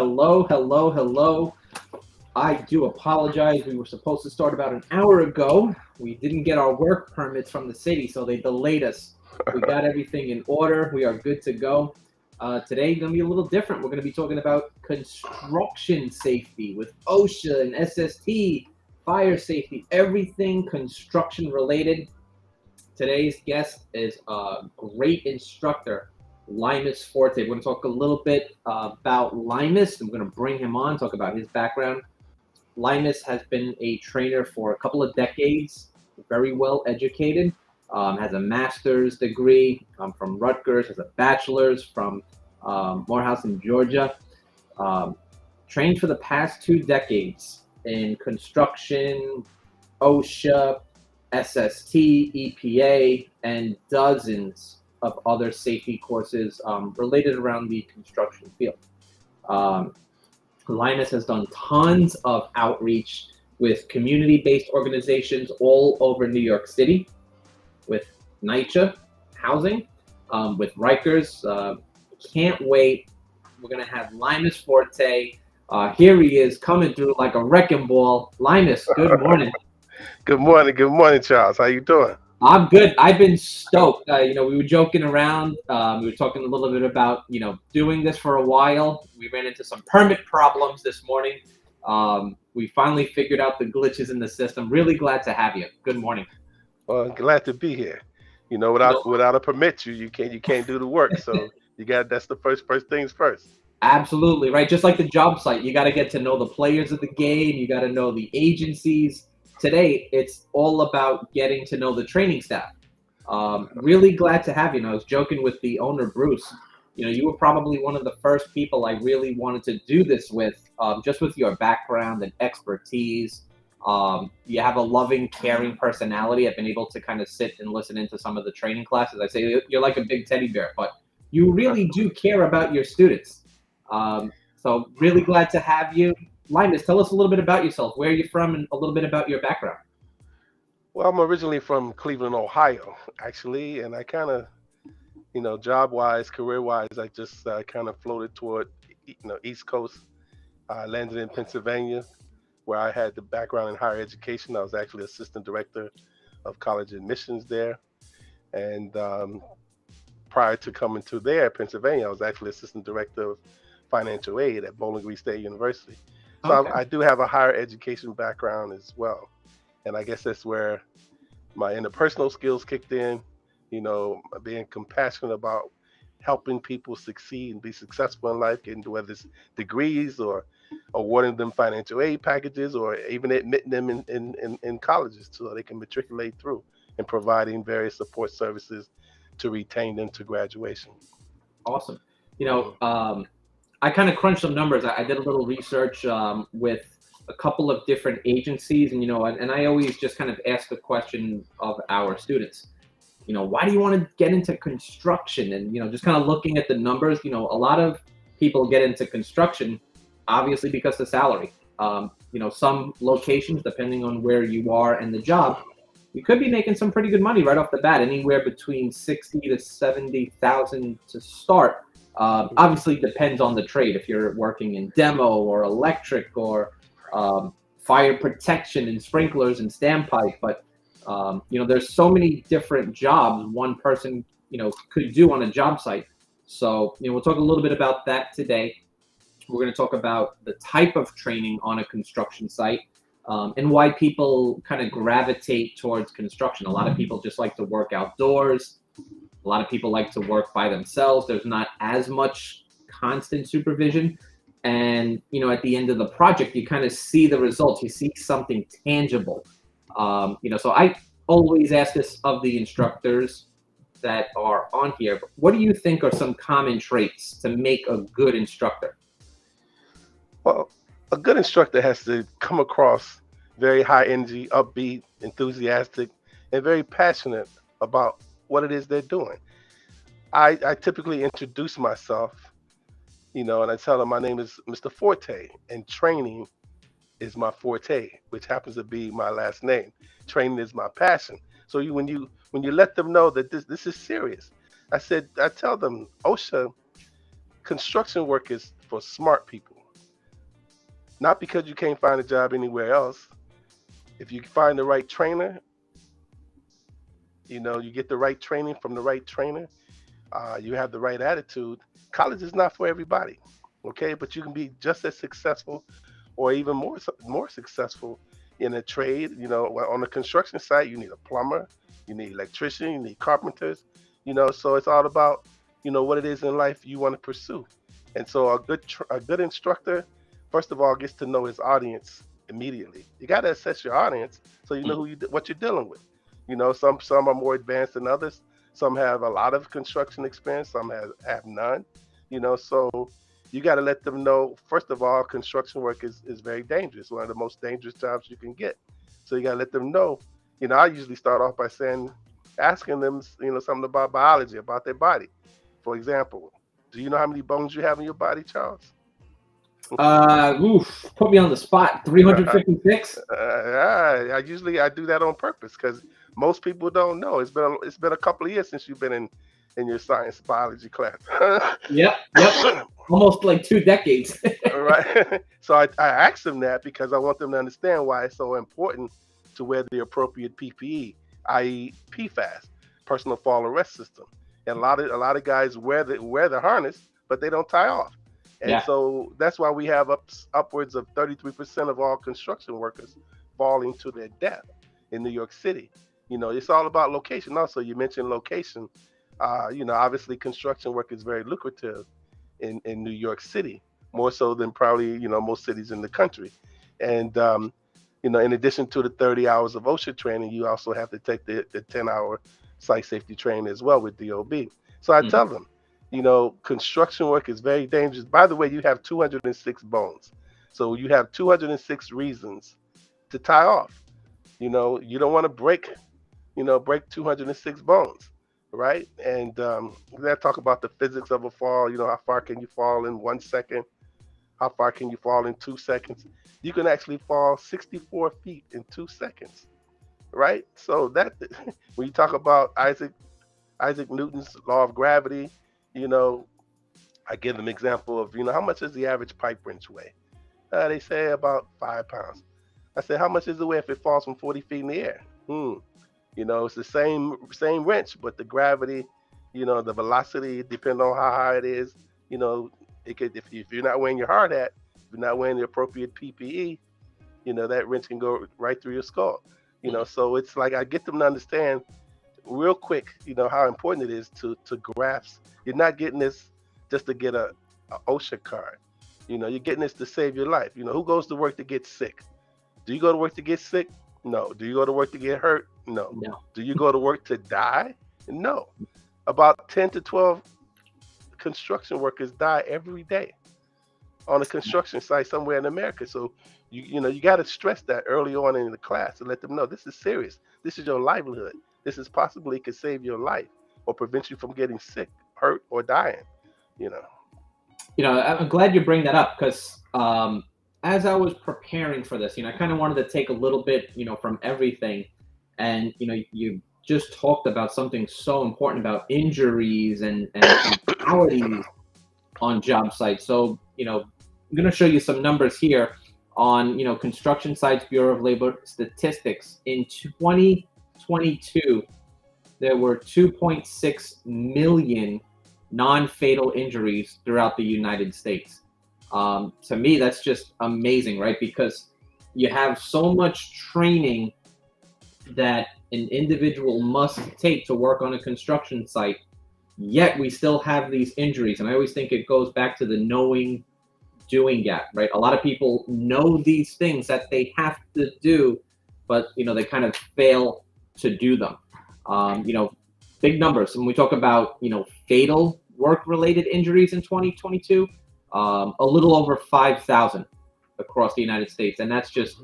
Hello, hello, hello. I do apologize. We were supposed to start about an hour ago. We didn't get our work permits from the city, so they delayed us. We got everything in order. We are good to go. Uh, today, going to be a little different. We're going to be talking about construction safety with OSHA and SST, fire safety, everything construction related. Today's guest is a great instructor, Limas Forte. We're going to talk a little bit uh, about Limas. I'm going to bring him on, talk about his background. Limas has been a trainer for a couple of decades, very well educated, um, has a master's degree um, from Rutgers, has a bachelor's from um, Morehouse in Georgia. Um, trained for the past two decades in construction, OSHA, SST, EPA, and dozens of other safety courses um, related around the construction field. Um, Limas has done tons of outreach with community-based organizations all over New York City, with NYCHA housing, um, with Rikers. Uh, can't wait. We're gonna have Limas Forte. Uh, here he is coming through like a wrecking ball. Limas, good morning. good morning. Good morning, Charles. How you doing? I'm good. I've been stoked. Uh, you know, we were joking around. Um, we were talking a little bit about, you know, doing this for a while. We ran into some permit problems this morning. Um, we finally figured out the glitches in the system. Really glad to have you. Good morning. Well, glad to be here. You know, without no. without a permit, you you can't you can't do the work. So you got that's the first first things first. Absolutely right. Just like the job site, you got to get to know the players of the game. You got to know the agencies today it's all about getting to know the training staff. Um, really glad to have you. And I was joking with the owner, Bruce. You know, you were probably one of the first people I really wanted to do this with, um, just with your background and expertise. Um, you have a loving, caring personality. I've been able to kind of sit and listen into some of the training classes. I say you're like a big teddy bear, but you really do care about your students. Um, so really glad to have you. Limas, tell us a little bit about yourself. Where are you from, and a little bit about your background. Well, I'm originally from Cleveland, Ohio, actually, and I kind of, you know, job-wise, career-wise, I just uh, kind of floated toward, you know, East Coast. I landed in Pennsylvania, where I had the background in higher education. I was actually assistant director of college admissions there, and um, prior to coming to there, Pennsylvania, I was actually assistant director of financial aid at Bowling Green State University. So okay. I, I, do have a higher education background as well, and I guess that's where my interpersonal skills kicked in. You know, being compassionate about helping people succeed and be successful in life, getting to whether it's degrees or awarding them financial aid packages or even admitting them in, in, in, in colleges so they can matriculate through and providing various support services to retain them to graduation. Awesome. You know, um, I kind of crunched some numbers. I, I did a little research um, with a couple of different agencies, and you know, and, and I always just kind of ask the question of our students. You know, why do you want to get into construction? And you know, just kind of looking at the numbers. You know, a lot of people get into construction, obviously because the salary. Um, you know, some locations, depending on where you are and the job, you could be making some pretty good money right off the bat, anywhere between sixty to seventy thousand to start um, obviously, depends on the trade. If you're working in demo or electric or um, fire protection and sprinklers and standpipe, but um, you know, there's so many different jobs one person you know could do on a job site. So you know, we'll talk a little bit about that today. We're going to talk about the type of training on a construction site. Um, and why people kind of gravitate towards construction. A lot of people just like to work outdoors. A lot of people like to work by themselves. There's not as much constant supervision. And, you know, at the end of the project, you kind of see the results. You see something tangible. Um, you know, so I always ask this of the instructors that are on here. What do you think are some common traits to make a good instructor? Well, a good instructor has to come across very high energy, upbeat, enthusiastic, and very passionate about what it is they're doing. I, I typically introduce myself, you know, and I tell them my name is Mr. Forte, and training is my forte, which happens to be my last name. Training is my passion. So you, when you when you let them know that this this is serious, I said I tell them OSHA construction work is for smart people. not because you can't find a job anywhere else. If you find the right trainer, you know, you get the right training from the right trainer, uh, you have the right attitude. College is not for everybody, okay? But you can be just as successful, or even more more successful in a trade. You know, on the construction site, you need a plumber, you need electrician, you need carpenters. You know, so it's all about you know what it is in life you want to pursue. And so a good a good instructor, first of all, gets to know his audience immediately. You got to assess your audience so you know who you what you're dealing with. You know, some some are more advanced than others. Some have a lot of construction experience. Some have have none. You know, so you got to let them know. First of all, construction work is is very dangerous. One of the most dangerous jobs you can get. So you got to let them know. You know, I usually start off by saying, asking them, you know, something about biology, about their body. For example, do you know how many bones you have in your body, Charles? Uh, oof, put me on the spot. 356. Uh, I usually I do that on purpose because most people don't know. It's been a, it's been a couple of years since you've been in in your science biology class. yep, yep. Almost like two decades. right. So I, I asked them that because I want them to understand why it's so important to wear the appropriate PPE, i.e., PFAS, personal fall arrest system. And a lot of a lot of guys wear the wear the harness, but they don't tie off. And yeah. so that's why we have up, upwards of 33% of all construction workers falling to their death in New York City. You know, it's all about location. Also, you mentioned location. Uh, you know, obviously, construction work is very lucrative in, in New York City, more so than probably, you know, most cities in the country. And, um, you know, in addition to the 30 hours of OSHA training, you also have to take the, the 10 hour site safety training as well with DOB. So I mm. tell them, you know, construction work is very dangerous. By the way, you have 206 bones. So you have 206 reasons to tie off. You know, you don't want to break, you know, break 206 bones, right? And um, we talk about the physics of a fall. You know, how far can you fall in one second? How far can you fall in two seconds? You can actually fall 64 feet in two seconds, right? So that when you talk about Isaac Isaac Newton's law of gravity, you know, I give them example of, you know, how much does the average pipe wrench weigh? Uh, they say about five pounds. I said, how much does it weigh if it falls from 40 feet in the air? Hmm. You know, it's the same same wrench, but the gravity, you know, the velocity, depending on how high it is, you know, it could if, if you're not wearing your hard hat, if you're not wearing the appropriate PPE, you know, that wrench can go right through your skull. You know, mm-hmm. so it's like I get them to understand real quick, you know, how important it is to to grasp you're not getting this just to get a, a OSHA card. You know, you're getting this to save your life. You know, who goes to work to get sick? Do you go to work to get sick? No. Do you go to work to get hurt? No. No. Do you go to work to die? No. About 10 to 12 construction workers die every day on a construction site somewhere in America. So you you know you got to stress that early on in the class and let them know this is serious. This is your livelihood. This is possibly could save your life or prevent you from getting sick hurt or dying you know you know i'm glad you bring that up because um, as i was preparing for this you know i kind of wanted to take a little bit you know from everything and you know you just talked about something so important about injuries and and fatalities on job sites so you know i'm going to show you some numbers here on you know construction sites bureau of labor statistics in 2022 there were 2.6 million non-fatal injuries throughout the United States. Um, to me, that's just amazing, right? Because you have so much training that an individual must take to work on a construction site, yet we still have these injuries. And I always think it goes back to the knowing doing gap, right? A lot of people know these things that they have to do, but you know they kind of fail to do them. Um, you know, big numbers. When we talk about you know fatal work-related injuries in 2022, um, a little over 5,000 across the United States, and that's just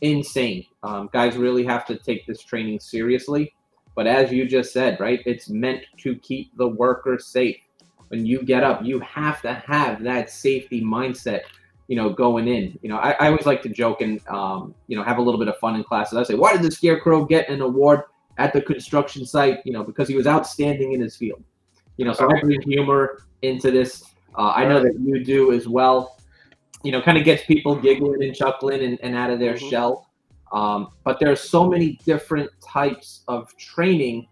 insane. Um, guys really have to take this training seriously. But as you just said, right, it's meant to keep the worker safe. When you get up, you have to have that safety mindset, you know, going in. You know, I, I always like to joke and, um, you know, have a little bit of fun in classes. I say, why did the Scarecrow get an award at the construction site? You know, because he was outstanding in his field. You know, so I bring humor into this. Uh, I know that you do as well. You know, kind of gets people giggling and chuckling and, and out of their mm-hmm. shell. Um, but there are so many different types of training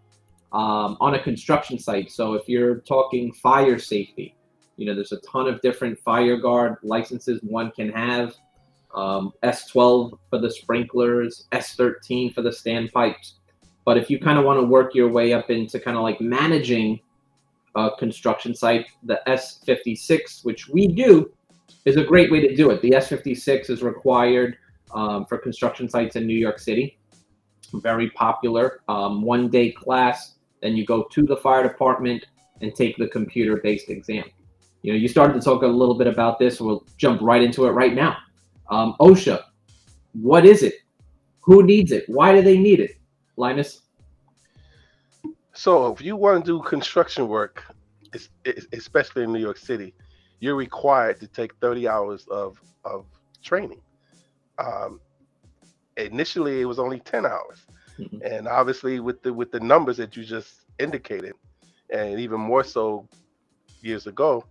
um, on a construction site. So if you're talking fire safety, you know, there's a ton of different fire guard licenses one can have. Um, S12 for the sprinklers, S13 for the standpipes. But if you kind of want to work your way up into kind of like managing a construction site, the S56, which we do, is a great way to do it. The S56 is required um, for construction sites in New York City. Very popular. Um, one day class. Then you go to the fire department and take the computer based exam. You know, you started to talk a little bit about this. We'll jump right into it right now. Um, OSHA, what is it? Who needs it? Why do they need it? Limas? So, if you want to do construction work, especially in New York City, you're required to take 30 hours of, of training. Um, initially, it was only 10 hours. Mm-hmm. And obviously, with the with the numbers that you just indicated, and even more so years ago,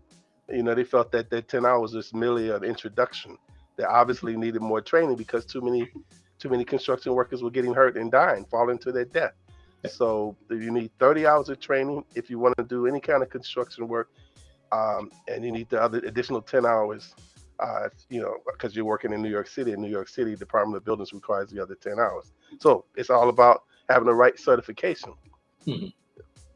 you know, they felt that that 10 hours was merely an introduction. They obviously needed more training because too many too many construction workers were getting hurt and dying, falling to their death. So you need 30 hours of training if you want to do any kind of construction work, um, and you need the other additional 10 hours. Uh, you know, because you're working in New York City. In New York City, Department of Buildings requires the other 10 hours. So it's all about having the right certification. Mm-hmm.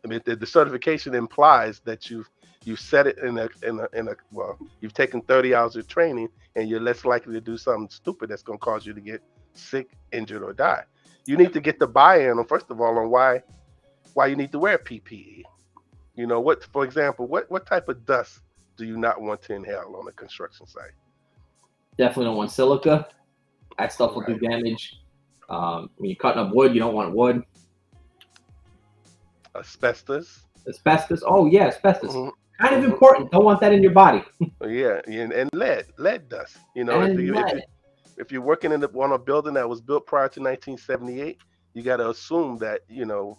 I mean, the, the certification implies that you've you've set it in a in a in a well, you've taken 30 hours of training and you're less likely to do something stupid that's gonna cause you to get sick, injured, or die. You need to get the buy-in on first of all on why why you need to wear PPE. You know, what for example, what what type of dust do you not want to inhale on a construction site? Definitely don't want silica. That stuff will right. do damage. Um, when you're cutting up wood, you don't want wood. Asbestos. Asbestos. Oh yeah, asbestos. Mm-hmm kind of important. Don't want that in your body. yeah, and, and lead, lead dust. You know, if, you, if, you, you're working in the, on a building that was built prior to 1978, you got to assume that you know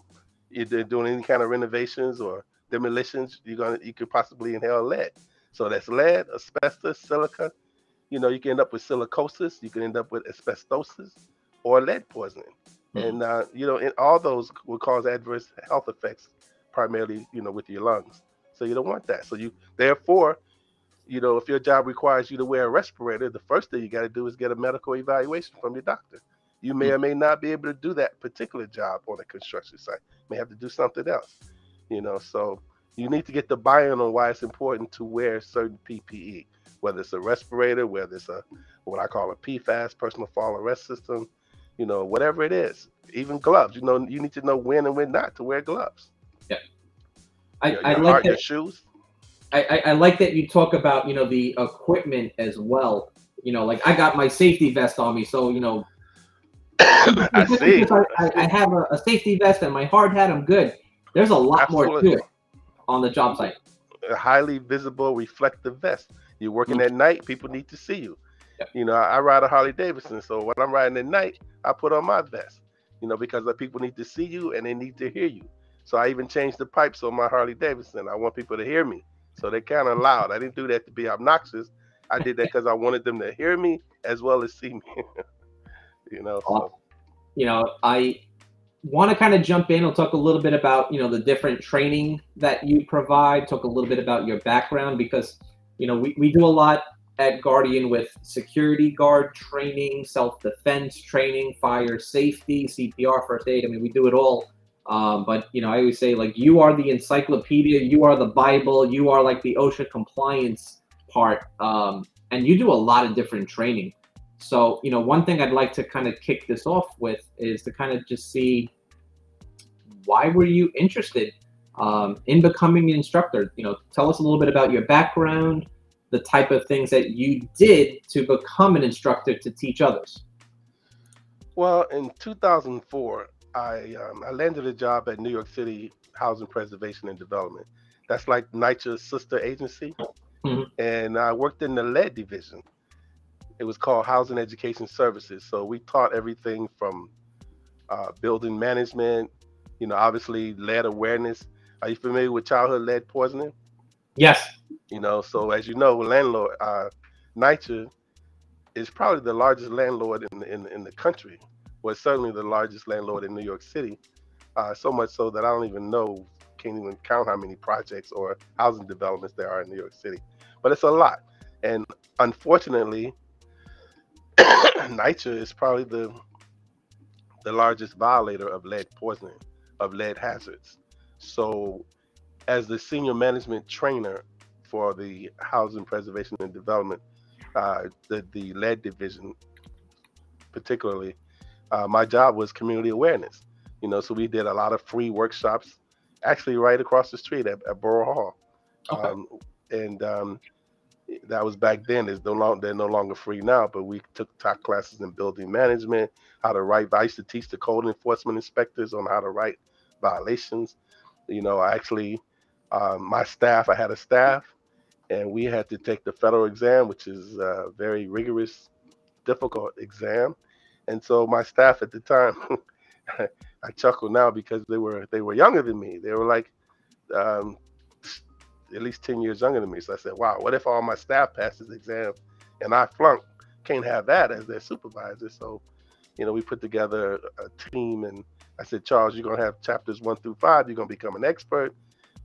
you're doing any kind of renovations or demolitions. You're gonna you could possibly inhale lead. So that's lead, asbestos, silica. You know, you can end up with silicosis. You can end up with asbestosis or lead poisoning. Mm-hmm. And uh, you know, and all those will cause adverse health effects, primarily, you know, with your lungs. So you don't want that. So you therefore, you know, if your job requires you to wear a respirator, the first thing you got to do is get a medical evaluation from your doctor. You may or may not be able to do that particular job on a construction site. You may have to do something else. You know, so you need to get the buy-in on why it's important to wear certain PPE, whether it's a respirator, whether it's a what I call a PFAS, personal fall arrest system, you know, whatever it is. Even gloves. You know, you need to know when and when not to wear gloves. Yeah. I, your, I like heart, that. shoes. I, I, I like that you talk about you know the equipment as well. You know, like I got my safety vest on me, so you know. I see. I, I, have a, a, safety vest and my hard hat. I'm good. There's a lot Absolutely. more to it on the job site. A highly visible reflective vest. You're working mm-hmm. at night. People need to see you. Yeah. You know, I, I ride a Harley Davidson, so when I'm riding at night, I put on my vest. You know, because the people need to see you and they need to hear you. So I even changed the pipes on my Harley Davidson. I want people to hear me. So they're kind of loud. I didn't do that to be obnoxious. I did that because I wanted them to hear me as well as see me. you know. So. You know, I want to kind of jump in. I'll talk a little bit about you know the different training that you provide. Talk a little bit about your background because you know we, we do a lot at Guardian with security guard training, self defense training, fire safety, CPR, first aid. I mean, we do it all um, but you know, I always say like you are the encyclopedia, you are the Bible, you are like the OSHA compliance part, um, and you do a lot of different training. So you know, one thing I'd like to kind of kick this off with is to kind of just see why were you interested um, in becoming an instructor? You know, tell us a little bit about your background, the type of things that you did to become an instructor to teach others. Well, in 2004, I um, I landed a job at New York City Housing Preservation and Development. That's like NYCHA's sister agency, mm-hmm. and I worked in the lead division. It was called Housing Education Services. So we taught everything from uh, building management, you know, obviously lead awareness. Are you familiar with childhood lead poisoning? Yes. You know, so as you know, landlord, uh, NYCHA is probably the largest landlord in the, in, in the country. Was certainly the largest landlord in New York City. Uh, so much so that I don't even know, can't even count how many projects or housing developments there are in New York City. But it's a lot. And unfortunately, NYCHA is probably the the largest violator of lead poisoning, of lead hazards. So, as the senior management trainer for the Housing Preservation and Development, uh, the, the lead division, particularly, uh, my job was community awareness. You know, so we did a lot of free workshops, actually right across the street at, at Borough Hall. Okay. Um, and um, that was back then. It's no longer they're no longer free now, but we took top classes in building management, how to write. I used to teach the code enforcement inspectors on how to write violations. You know, I actually, um, my staff, I had a staff, and we had to take the federal exam, which is a very rigorous, difficult exam. And so my staff at the time, I chuckle now because they were they were younger than me. They were like um, at least 10 years younger than me. So I said, wow, what if all my staff passes the exam and I flunk? Can't have that as their supervisor. So, you know, we put together a team and I said, Charles, you're going to have chapters one through five. You're going to become an expert.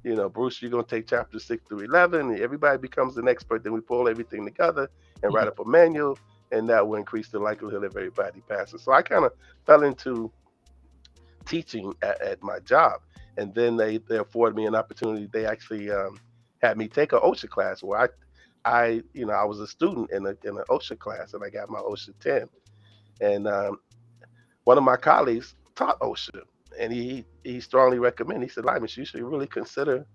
You know, Bruce, you're going to take chapters six through 11. Everybody becomes an expert. Then we pull everything together and write up a manual. And that will increase the likelihood of everybody passing. So I kind of fell into teaching at, at, my job. And then they, they afforded me an opportunity. They actually um, had me take an OSHA class where I, I, you know, I was a student in a in an OSHA class and I got my OSHA 10. And um, one of my colleagues taught OSHA and he he strongly recommended, he said, Limas, you should really consider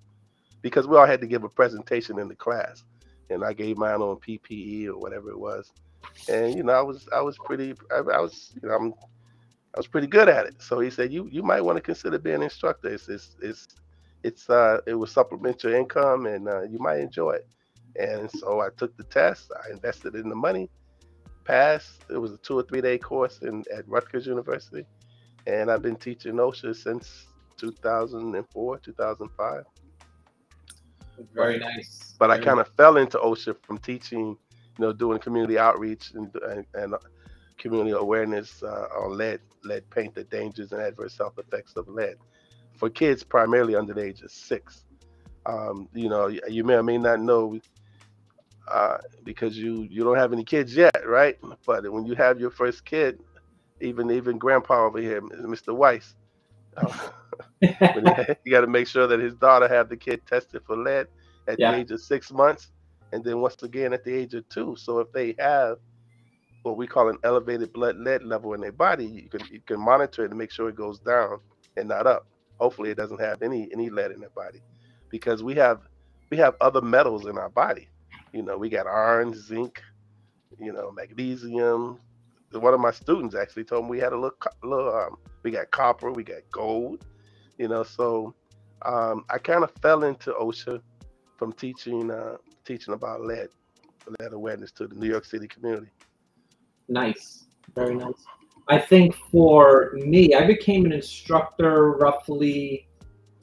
because we all had to give a presentation in the class. And I gave mine on PPE or whatever it was. And you know, I was I was pretty I, I was, you know, I'm I was pretty good at it. So he said, you you might want to consider being an instructor. It's it's, it's it's uh it will supplement your income and uh, you might enjoy it. And so I took the test. I invested in the money, passed. It was a two or three day course in at Rutgers University, and I've been teaching OSHA since 2004, 2005. Very nice. But Very I kind of fell into OSHA from teaching, you know, doing community outreach and and, and community awareness uh, on lead, lead paint, the dangers and adverse health effects of lead for kids primarily under the age of six. Um, you know, you may or may not know uh, because you you don't have any kids yet, right? But when you have your first kid, even even Grandpa over here, Mr. Weiss, uh, you got to make sure that his daughter have the kid tested for lead at yeah. the age of six months, and then once again at the age of two. So if they have what we call an elevated blood lead level in their body, you can you can monitor it and make sure it goes down and not up hopefully it doesn't have any any lead in their body because we have we have other metals in our body. You know we got iron zinc you know magnesium. One of my students actually told me we had a little, little um, we got copper we got gold you know so um, i kind of fell into osha from teaching uh, teaching about lead lead awareness to the new york city community. Nice. Very nice I think for me, I became an instructor roughly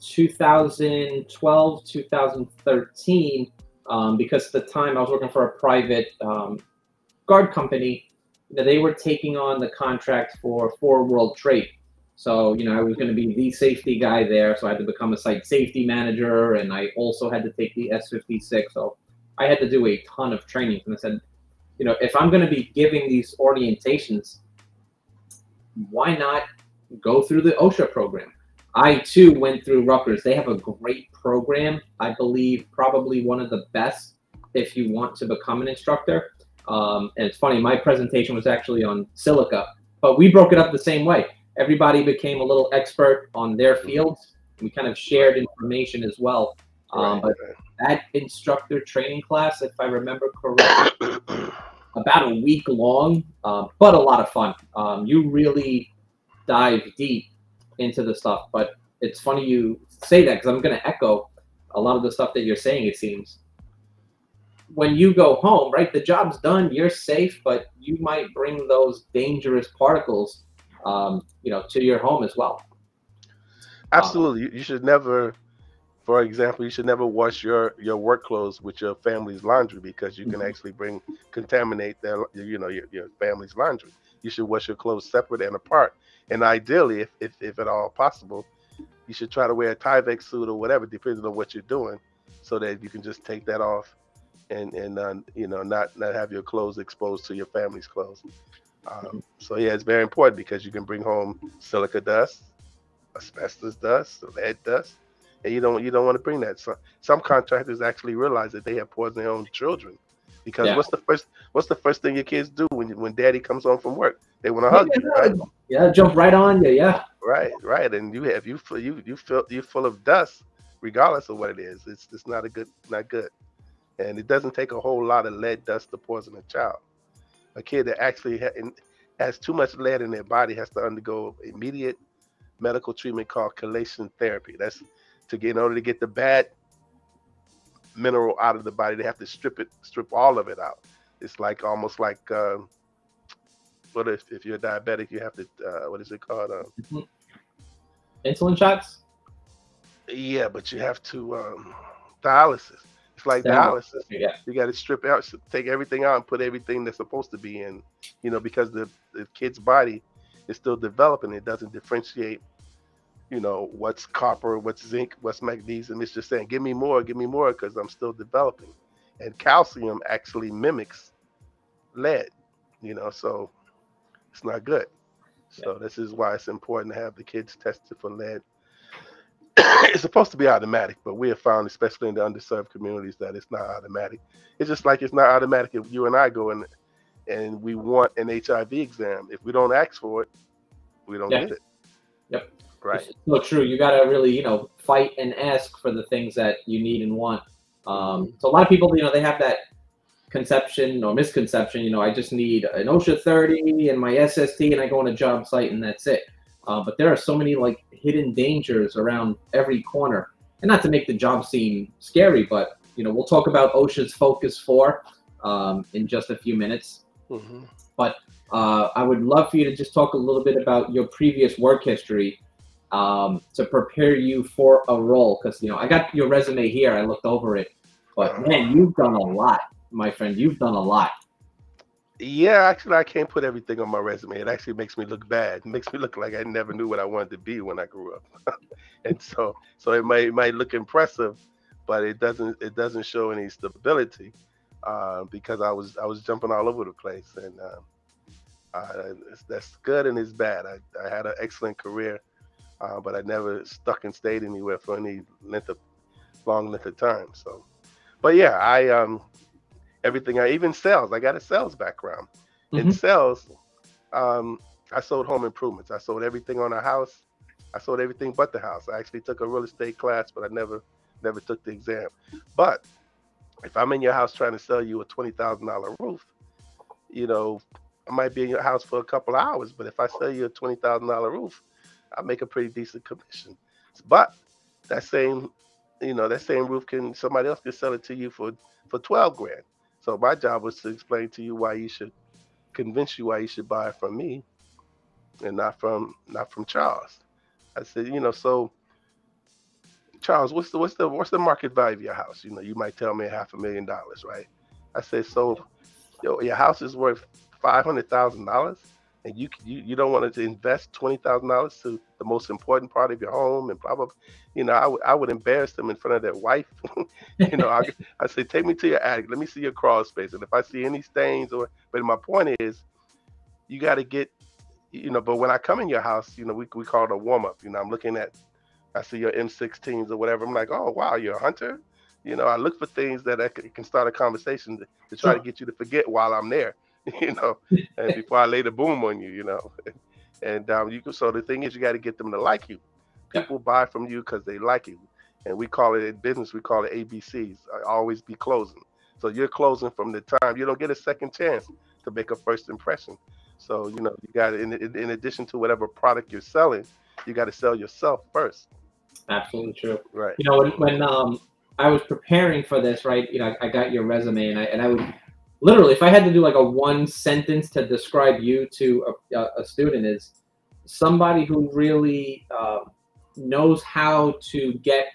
2012, 2013, um, because at the time I was working for a private um, guard company. Know, they were taking on the contract for for World Trade. So, you know, I was going to be the safety guy there. So I had to become a site safety manager. And I also had to take the S56. So I had to do a ton of training. And I said, you know, if I'm going to be giving these orientations, why not go through the OSHA program? I too went through Rutgers. They have a great program. I believe probably one of the best if you want to become an instructor. Um, and it's funny, my presentation was actually on silica, but we broke it up the same way. Everybody became a little expert on their fields. We kind of shared information as well. Um, but that instructor training class, if I remember correctly, about a week long, uh, but a lot of fun. Um, you really dive deep into the stuff. But it's funny you say that because I'm going to echo a lot of the stuff that you're saying. It seems when you go home, right? The job's done. You're safe, but you might bring those dangerous particles, um, you know, to your home as well. Absolutely, um, you should never for example, you should never wash your your work clothes with your family's laundry because you can Mhm. actually bring contaminate their you know your, your family's laundry. You should wash your clothes separate and apart. And ideally, if, if if at all possible, you should try to wear a Tyvek suit or whatever, depending on what you're doing, so that you can just take that off and and uh, you know not not have your clothes exposed to your family's clothes. Um, so yeah, it's very important because you can bring home silica dust, asbestos dust, lead dust, and you don't you don't want to bring that. So some contractors actually realize that they have poisoned their own children because Yeah. what's the first what's the first thing your kids do when when daddy comes home from work? They want to hug you, right? Yeah, jump right on you. Yeah. Right, right. And you have you feel you you feel you're full of dust, regardless of what it is. It's it's not a good not good. And it doesn't take a whole lot of lead dust to poison a child. A kid that actually ha- has too much lead in their body has to undergo immediate medical treatment called chelation therapy. That's to get in order to get the bad mineral out of the body. They have to strip it, strip all of it out. It's like almost like um, what if if you're diabetic, you have to uh, what is it called? Um, Insulin shots. Yeah, but you have to um dialysis. It's like Dialysis. dialysis. Yeah. You got to strip out, take everything out, and put everything that's supposed to be in. You know, because the the kid's body is still developing. It doesn't differentiate. You know what's copper, what's zinc, what's magnesium. It's just saying, give me more, give me more, because I'm still developing. And calcium actually mimics lead. You know, so it's not good. So this is why it's important to have the kids tested for lead it's supposed to be automatic, but we have found, especially in the underserved communities, that it's not automatic. It's just like it's not automatic if you and I go in and we want an HIV exam. If we don't ask for it, we don't Yeah. get it. Yep. Right. It's so true. You got to really, you know, fight and ask for the things that you need and want. Um, so a lot of people, you know, they have that conception or misconception. You know, I just need an OSHA 30 and my SST, and I go on a job site, and that's it. Uh, but there are so many like hidden dangers around every corner, and not to make the job seem scary, but you know, we'll talk about OSHA's Focus Four um, in just a few minutes. hmm Uh, I would love for you to just talk a little bit about your previous work history um, to prepare you for a role. Because you know, I got your resume here. I looked over it, but man, you've done a lot, my friend. You've done a lot. Yeah, actually, I can't put everything on my resume. It actually makes me look bad. It makes me look like I never knew what I wanted to be when I grew up. and so, so it might it might look impressive, but it doesn't it doesn't show any stability uh, because I was I was jumping all over the place, and um, uh, it's, that's good and it's bad. I, I had an excellent career, uh, but I never stuck and stayed anywhere for any length of long length of time. So, but yeah, I um everything I even sales. I got a sales background. In Mhm. sales, um, I sold home improvements. I sold everything on a house. I sold everything but the house. I actually took a real estate class, but I never never took the exam. But if I'm in your house trying to sell you a twenty thousand dollar roof, you know, I might be in your house for a couple of hours, but if I sell you a twenty thousand dollar roof, I make a pretty decent commission. But that same, you know, that same roof can somebody else can sell it to you for for twelve grand. So my job was to explain to you why you should convince you why you should buy it from me and not from not from Charles. I said, you know, so Charles, what's the what's the what's the market value of your house? You know, you might tell me half a million dollars, right? I said, so yo, your house is worth five hundred thousand dollars, and you you you don't want to invest twenty thousand dollars to the most important part of your home and blah blah. blah. You know, I would I would embarrass them in front of their wife. you know, I I say, take me to your attic. Let me see your crawl space, and if I see any stains or, but my point is, you got to get, you know. But when I come in your house, you know, we we call it a warm up. You know, I'm looking at, I see your M16s or whatever. I'm like, oh wow, you're a hunter. You know, I look for things that I can start a conversation to, to try to get you to forget while I'm there. You know, and before I lay the boom on you. You know, and um, you can. So the thing is, you got to get them to like you. Yeah. People buy from you because they like you, and we call it in business. We call it ABCs. Always be closing. So you're closing from the time you don't get a second chance to make a first impression. So you know you got in, in in addition to whatever product you're selling, you got to sell yourself first. Absolutely true. Right. You know, when, when um, I was preparing for this, right? You know, I, I got your resume, and I and I would literally, if I had to do like a one sentence to describe you to a, a, student, is somebody who really uh, knows how to get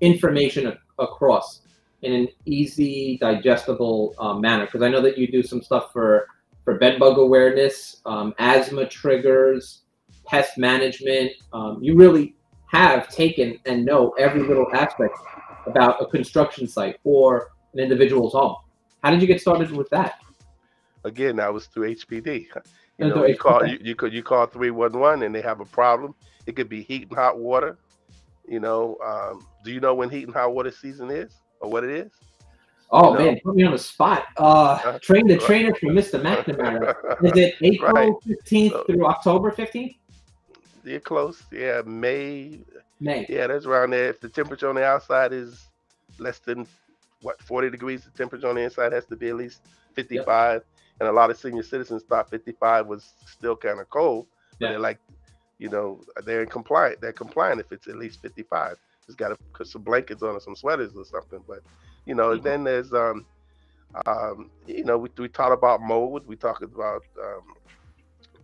information across in an easy, digestible uh, manner. Because I know that you do some stuff for for bed bug awareness, um, asthma triggers, pest management. Um, you really have taken and know every little aspect about a construction site or an individual's home. How did you get started with that? Again, that was through HPD. You know, you call you, you could you call three one one and they have a problem. It could be heat and hot water. You know, um, do you know when heat and hot water season is or what it is? Oh No. man, put me on the spot. Uh, train the trainer for Mr. McNamara. Is it April Right. 15th So- through October 15th? You're close. Yeah, May. May. Yeah, that's around there. If the temperature on the outside is less than what 40 degrees, the temperature on the inside has to be at least 55. And a lot of senior citizens thought 55 was still kind of cold. But Yeah. they're like, you know, they're in compliant. They're compliant if it's at least 55. Just got to put some blankets on or some sweaters or something. But you know, Mhm. then there's um, um, you know, we we talked about mold. We talked about um,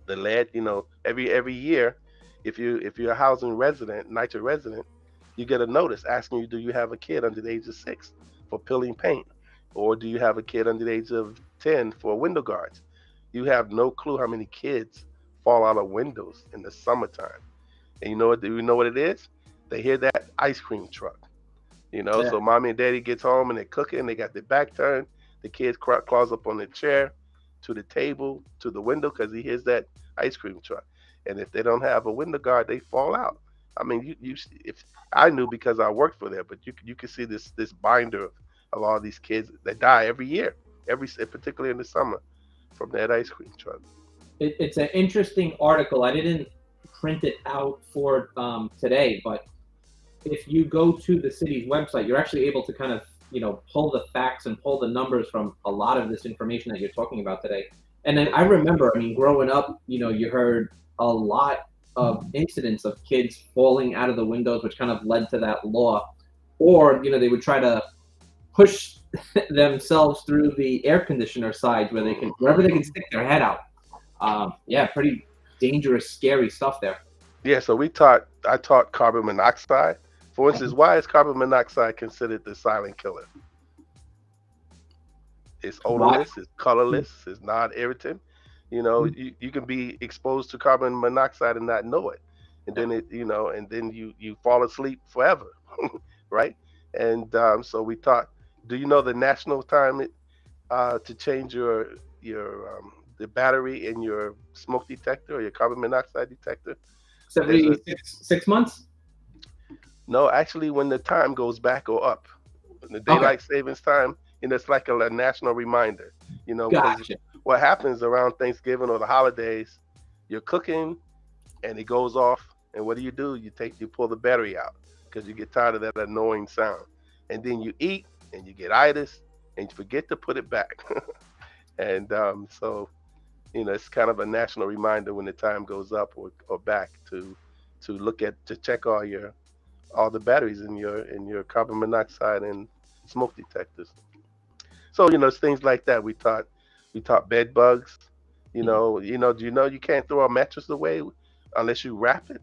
the lead. You know, every every year, if you if you're a housing resident, NYCHA resident, you get a notice asking you, do you have a kid under the age of six for peeling paint, or do you have a kid under the age of ten for window guards? You have no clue how many kids fall out of windows in the summertime. And you know what? Do you know what it is? They hear that ice cream truck. You know, Yeah. so mommy and daddy gets home and they're cooking. They got their back turned. The kid claws up on the chair, to the table, to the window because he hears that ice cream truck. And if they don't have a window guard, they fall out. I mean, you, you if I knew because I worked for there, but you you can see this this binder of, of all these kids that die every year, every particularly in the summer, from that ice cream truck. It, it's an interesting article. I didn't print it out for um, today, but if you go to the city's website, you're actually able to kind of you know pull the facts and pull the numbers from a lot of this information that you're talking about today. And then I remember, I mean, growing up, you know, you heard a lot of incidents of kids falling out of the windows, which kind of led to that law. Or you know, they would try to push themselves through the air conditioner sides where they can wherever they can stick their head out. Um, yeah, pretty dangerous, scary stuff there. Yeah, so we taught I taught carbon monoxide. For instance, why is carbon monoxide considered the silent killer? It's odorless, it's colorless, it's non-irritant. You know, you, you can be exposed to carbon monoxide and not know it. And then it, you know, and then you you fall asleep forever. right? And um, so we taught do you know the national time it, uh, to change your your um, the battery in your smoke detector or your carbon monoxide detector? So every six, six months. No, actually, when the time goes back or up, the daylight savings time, and it's like a, a national reminder. You know, Gotcha. What happens around Thanksgiving or the holidays, you're cooking, and it goes off, and what do you do? You take you pull the battery out because you get tired of that annoying sound, and then you eat, and you get itis, and you forget to put it back, and um, so, you know, it's kind of a national reminder when the time goes up or, or back to to look at to check all your all the batteries in your in your carbon monoxide and smoke detectors. So you know, it's things like that. We taught we taught bed bugs. You know, you know, do you know you can't throw a mattress away unless you wrap it?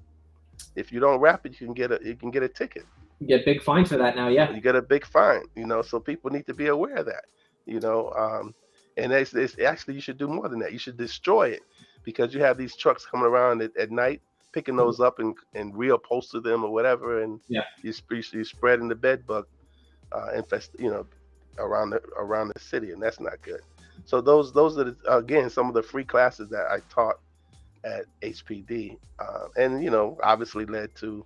If you don't wrap it, you can get a you can get a ticket. You get big fines for that now. Yeah. You get a big fine. You know, so people need to be aware of that. You know, um, and it's, it's actually you should do more than that. You should destroy it because you have these trucks coming around at, at night picking those up and, and reupholster them or whatever, and Yeah. you sp- you spreading the bed bug uh, infest, you know, around the around the city, and that's not good. So those those are the, again some of the free classes that I taught at HPD, uh, and you know, obviously led to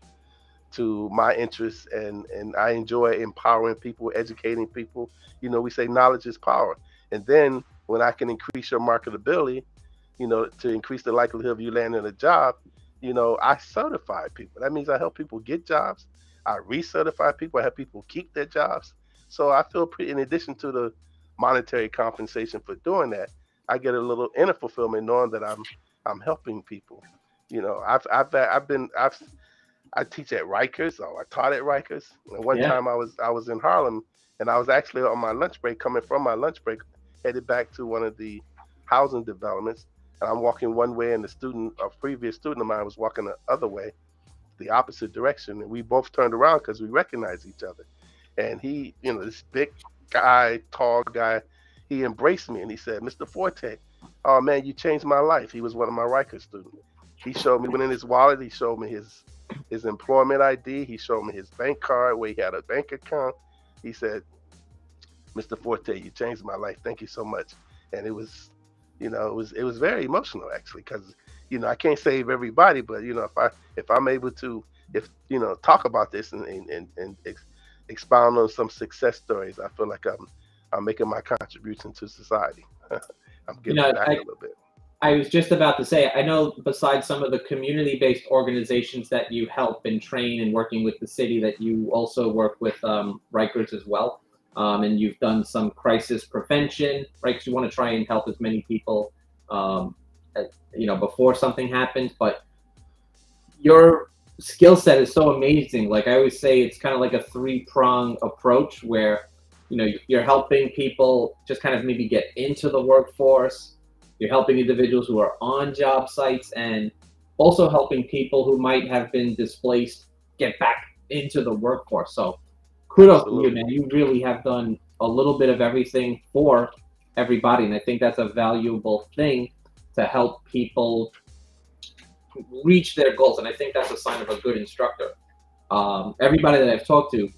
to my interests, and and I enjoy empowering people, educating people. You know, we say knowledge is power, and then when I can increase your marketability, you know, to increase the likelihood of you landing a job, you know, I certify people. That means I help people get jobs. I recertify people. I help people keep their jobs. So I feel pretty. In addition to the monetary compensation for doing that, I get a little inner fulfillment knowing that I'm I'm helping people. You know, I've I've I've been I've I teach at Rikers. Or I taught at Rikers. And one Yeah. time I was I was in Harlem and I was actually on my lunch break, coming from my lunch break, headed back to one of the housing developments. And I'm walking one way, and the student, a previous student of mine, was walking the other way. the opposite direction, and we both turned around because we recognized each other. And he, you know, this big guy, tall guy, he embraced me and he said, "Mr. Forte, oh man, you changed my life." He was one of my Rikers students. He showed me, went in his wallet, he showed me his his employment ID, he showed me his bank card where he had a bank account. He said, "Mr. Forte, you changed my life. Thank you so much." And it was, you know, it was it was very emotional actually because you know I can't save everybody, but you know if I if I'm able to if you know talk about this and and and, and expound on some success stories, I feel like I'm I'm making my contribution to society. I'm giving you know, back I, a little bit. I was just about to say, I know besides some of the community-based organizations that you help and train and working with the city, that you also work with um, Rikers as well, um, and you've done some crisis prevention, right? Because you want to try and help as many people, um, you know, before something happens. But your skill set is so amazing. Like I always say, it's kind of like a three-prong approach where you know you're helping people just kind of maybe get into the workforce you're helping individuals who are on job sites and also helping people who might have been displaced get back into the workforce so kudos Absolutely. to you man you really have done a little bit of everything for everybody and i think that's a valuable thing to help people reach their goals and i think that's a sign of a good instructor um, everybody that i've talked to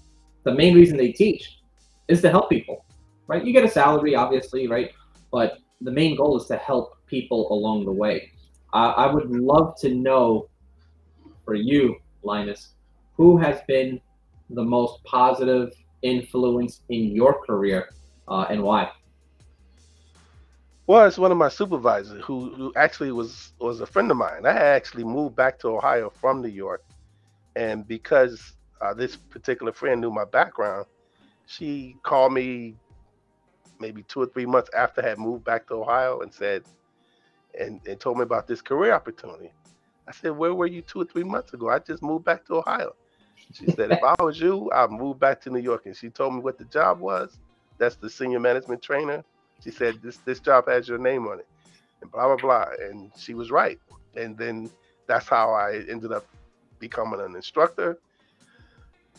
the main reason they teach is to help people, right? You get a salary, obviously, right? But the main goal is to help people along the way. Uh, I would love to know for you, Limas, who has been the most positive influence in your career uh, and why? It's one of my supervisors who, who actually was was a friend of mine. I actually moved back to Ohio from New York, and because uh, this particular friend knew my background, she called me maybe two or three months after I had moved back to Ohio and said, and, and told me about this career opportunity. I said, Where were you two or three months ago? I just moved back to Ohio. She said, If I was you, I'd move back to New York. And she told me what the job was. That's the senior management trainer. She said, This this job has your name on it. And blah blah blah. And she was right. And then that's how I ended up becoming an instructor.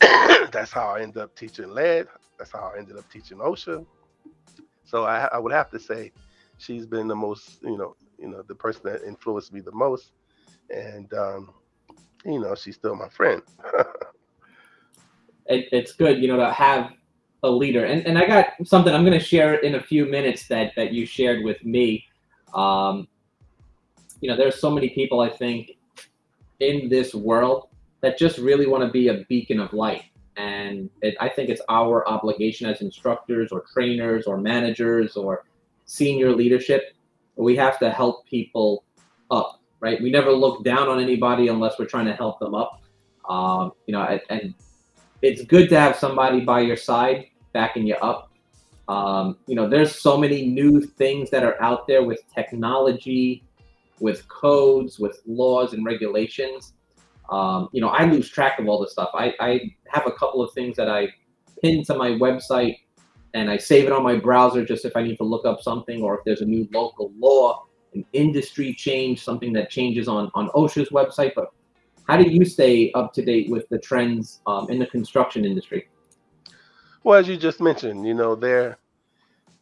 that's how I ended up teaching lead. That's how I ended up teaching OSHA. So I, I would have to say she's been the most, you know, you know, the person that influenced me the most. And um, you know, she's still my friend. it, it's good, you know, to have a leader. And and I got something I'm going to share in a few minutes that that you shared with me. Um, you know, there's so many people I think in this world that just really want to be a beacon of light. And it, I think it's our obligation as instructors or trainers or managers or senior leadership. We have to help people up, right? We never look down on anybody unless we're trying to help them up. Um, you know, and, and it's good to have somebody by your side backing you up. Um, you know, there's so many new things that are out there with technology, with codes, with laws and regulations um, you know, I lose track of all this stuff. I, I have a couple of things that I pin to my website and I save it on my browser just if I need to look up something or if there's a new local law, an industry change, something that changes on, on OSHA's website. But how do you stay up to date with the trends um, in the construction industry? Well, as you just mentioned, you know, they're,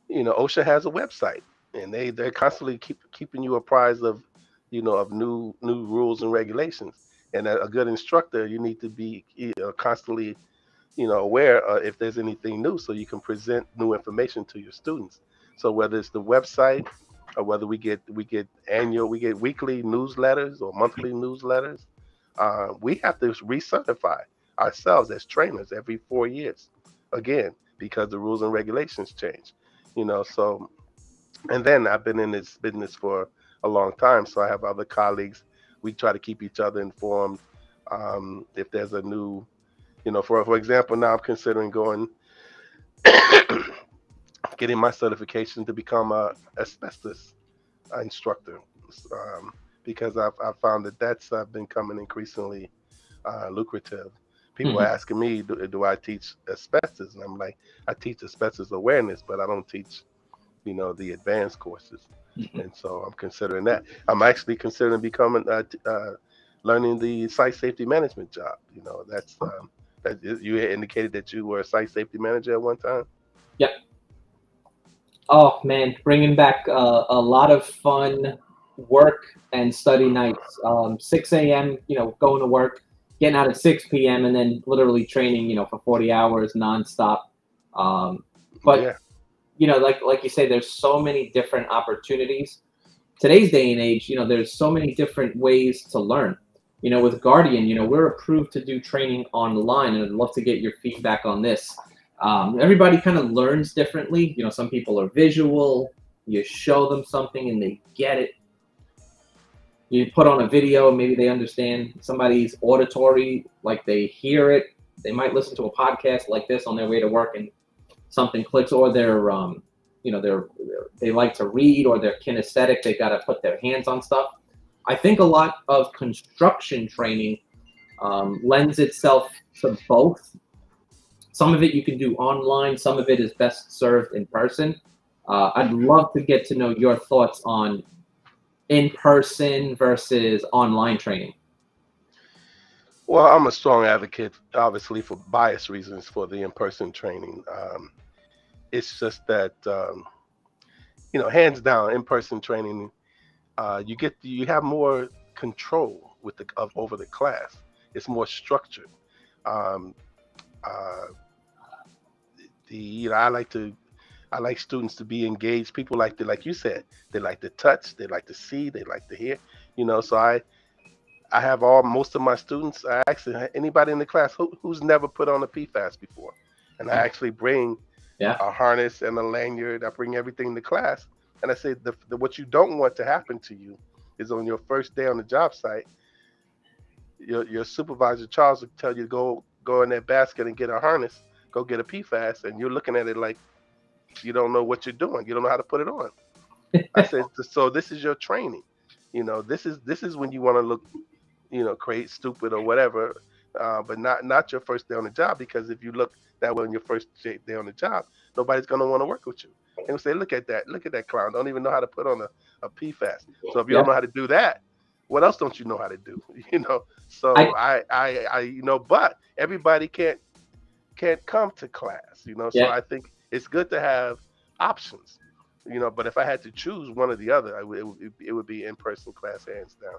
you know, OSHA has a website and they, they're constantly keep, keeping you apprised of, you know, of new, new rules and regulations and a, a good instructor, you need to be you know, constantly, you know, aware uh, if there's anything new, so you can present new information to your students. So whether it's the website or whether we get we get annual, we get weekly newsletters or monthly newsletters, uh, we have to recertify ourselves as trainers every four years, again because the rules and regulations change. You know, so and then I've been in this business for a long time, so I have other colleagues we try to keep each other informed. Um, if there's a new, you know, for for example, now I'm considering going, getting my certification to become a asbestos instructor, um, because I've, I've found that that's uh, been coming increasingly uh, lucrative. People mm-hmm. are asking me, do, do I teach asbestos? And I'm like, I teach asbestos awareness, but I don't teach, you know, the advanced courses. Mm-hmm. And so I'm considering that. I'm actually considering becoming uh, uh, learning the site safety management job. You know, that's um, that you indicated that you were a site safety manager at one time. Yep. Oh man, bringing back uh, a lot of fun work and study nights. Um, 6 a.m. You know, going to work, getting out at 6 p.m. and then literally training. You know, for 40 hours nonstop. Um, but yeah. you know, like like you say, there's so many different opportunities. Today's day and age, you know, there's so many different ways to learn you know, with Guardian, you know, we're approved to do training online, and I'd love to get your feedback on this. Um, everybody kind of learns differently. You know, some people are visual. You show them something and they get it. You put on a video, maybe they understand. Somebody's auditory, like they hear it. They might listen to a podcast like this on their way to work, and something clicks, or they're, um, you know, they're, they're like to read, or they're kinesthetic. They got to put their hands on stuff I think a lot of construction training um, lends itself to both. Some of it you can do online, some of it is best served in person. Uh, I'd love to get to know your thoughts on in person versus online training. Well, I'm a strong advocate, obviously, for bias reasons for the in person training. Um, it's just that, um, you know, hands down, in person training uh, you get you have more control with the of, over the class. It's more structured. Um, uh, the you know I like to I like students to be engaged. People like to like you said they like to touch, they like to see, they like to hear. You know, so I I have all most of my students. I actually anybody in the class who, who's never put on a PFAS before, and I mm. actually bring yeah. a harness and a lanyard. I bring everything to class and I say the, the, what you don't want to happen to you is on your first day on the job site, your your supervisor Charles will tell you to go go in that basket and get a harness, go get a PFAS, and you're looking at it like you don't know what you're doing. You don't know how to put it on. I said, so this is your training. You know, this is this is when you want to look, you know, create stupid or whatever, uh, but not not your first day on the job because if you look that way on your first day on the job, nobody's gonna want to work with you and say, look at that, look at that clown. Don't even know how to put on a, a PFAS. So if you yeah. don't know how to do that, what else don't you know how to do? You know. So I, I, I, I you know, but everybody can't can't come to class. You know. So yeah. I think it's good to have options. You know, but if I had to choose one or the other, I would, it, would, it would be in person class hands down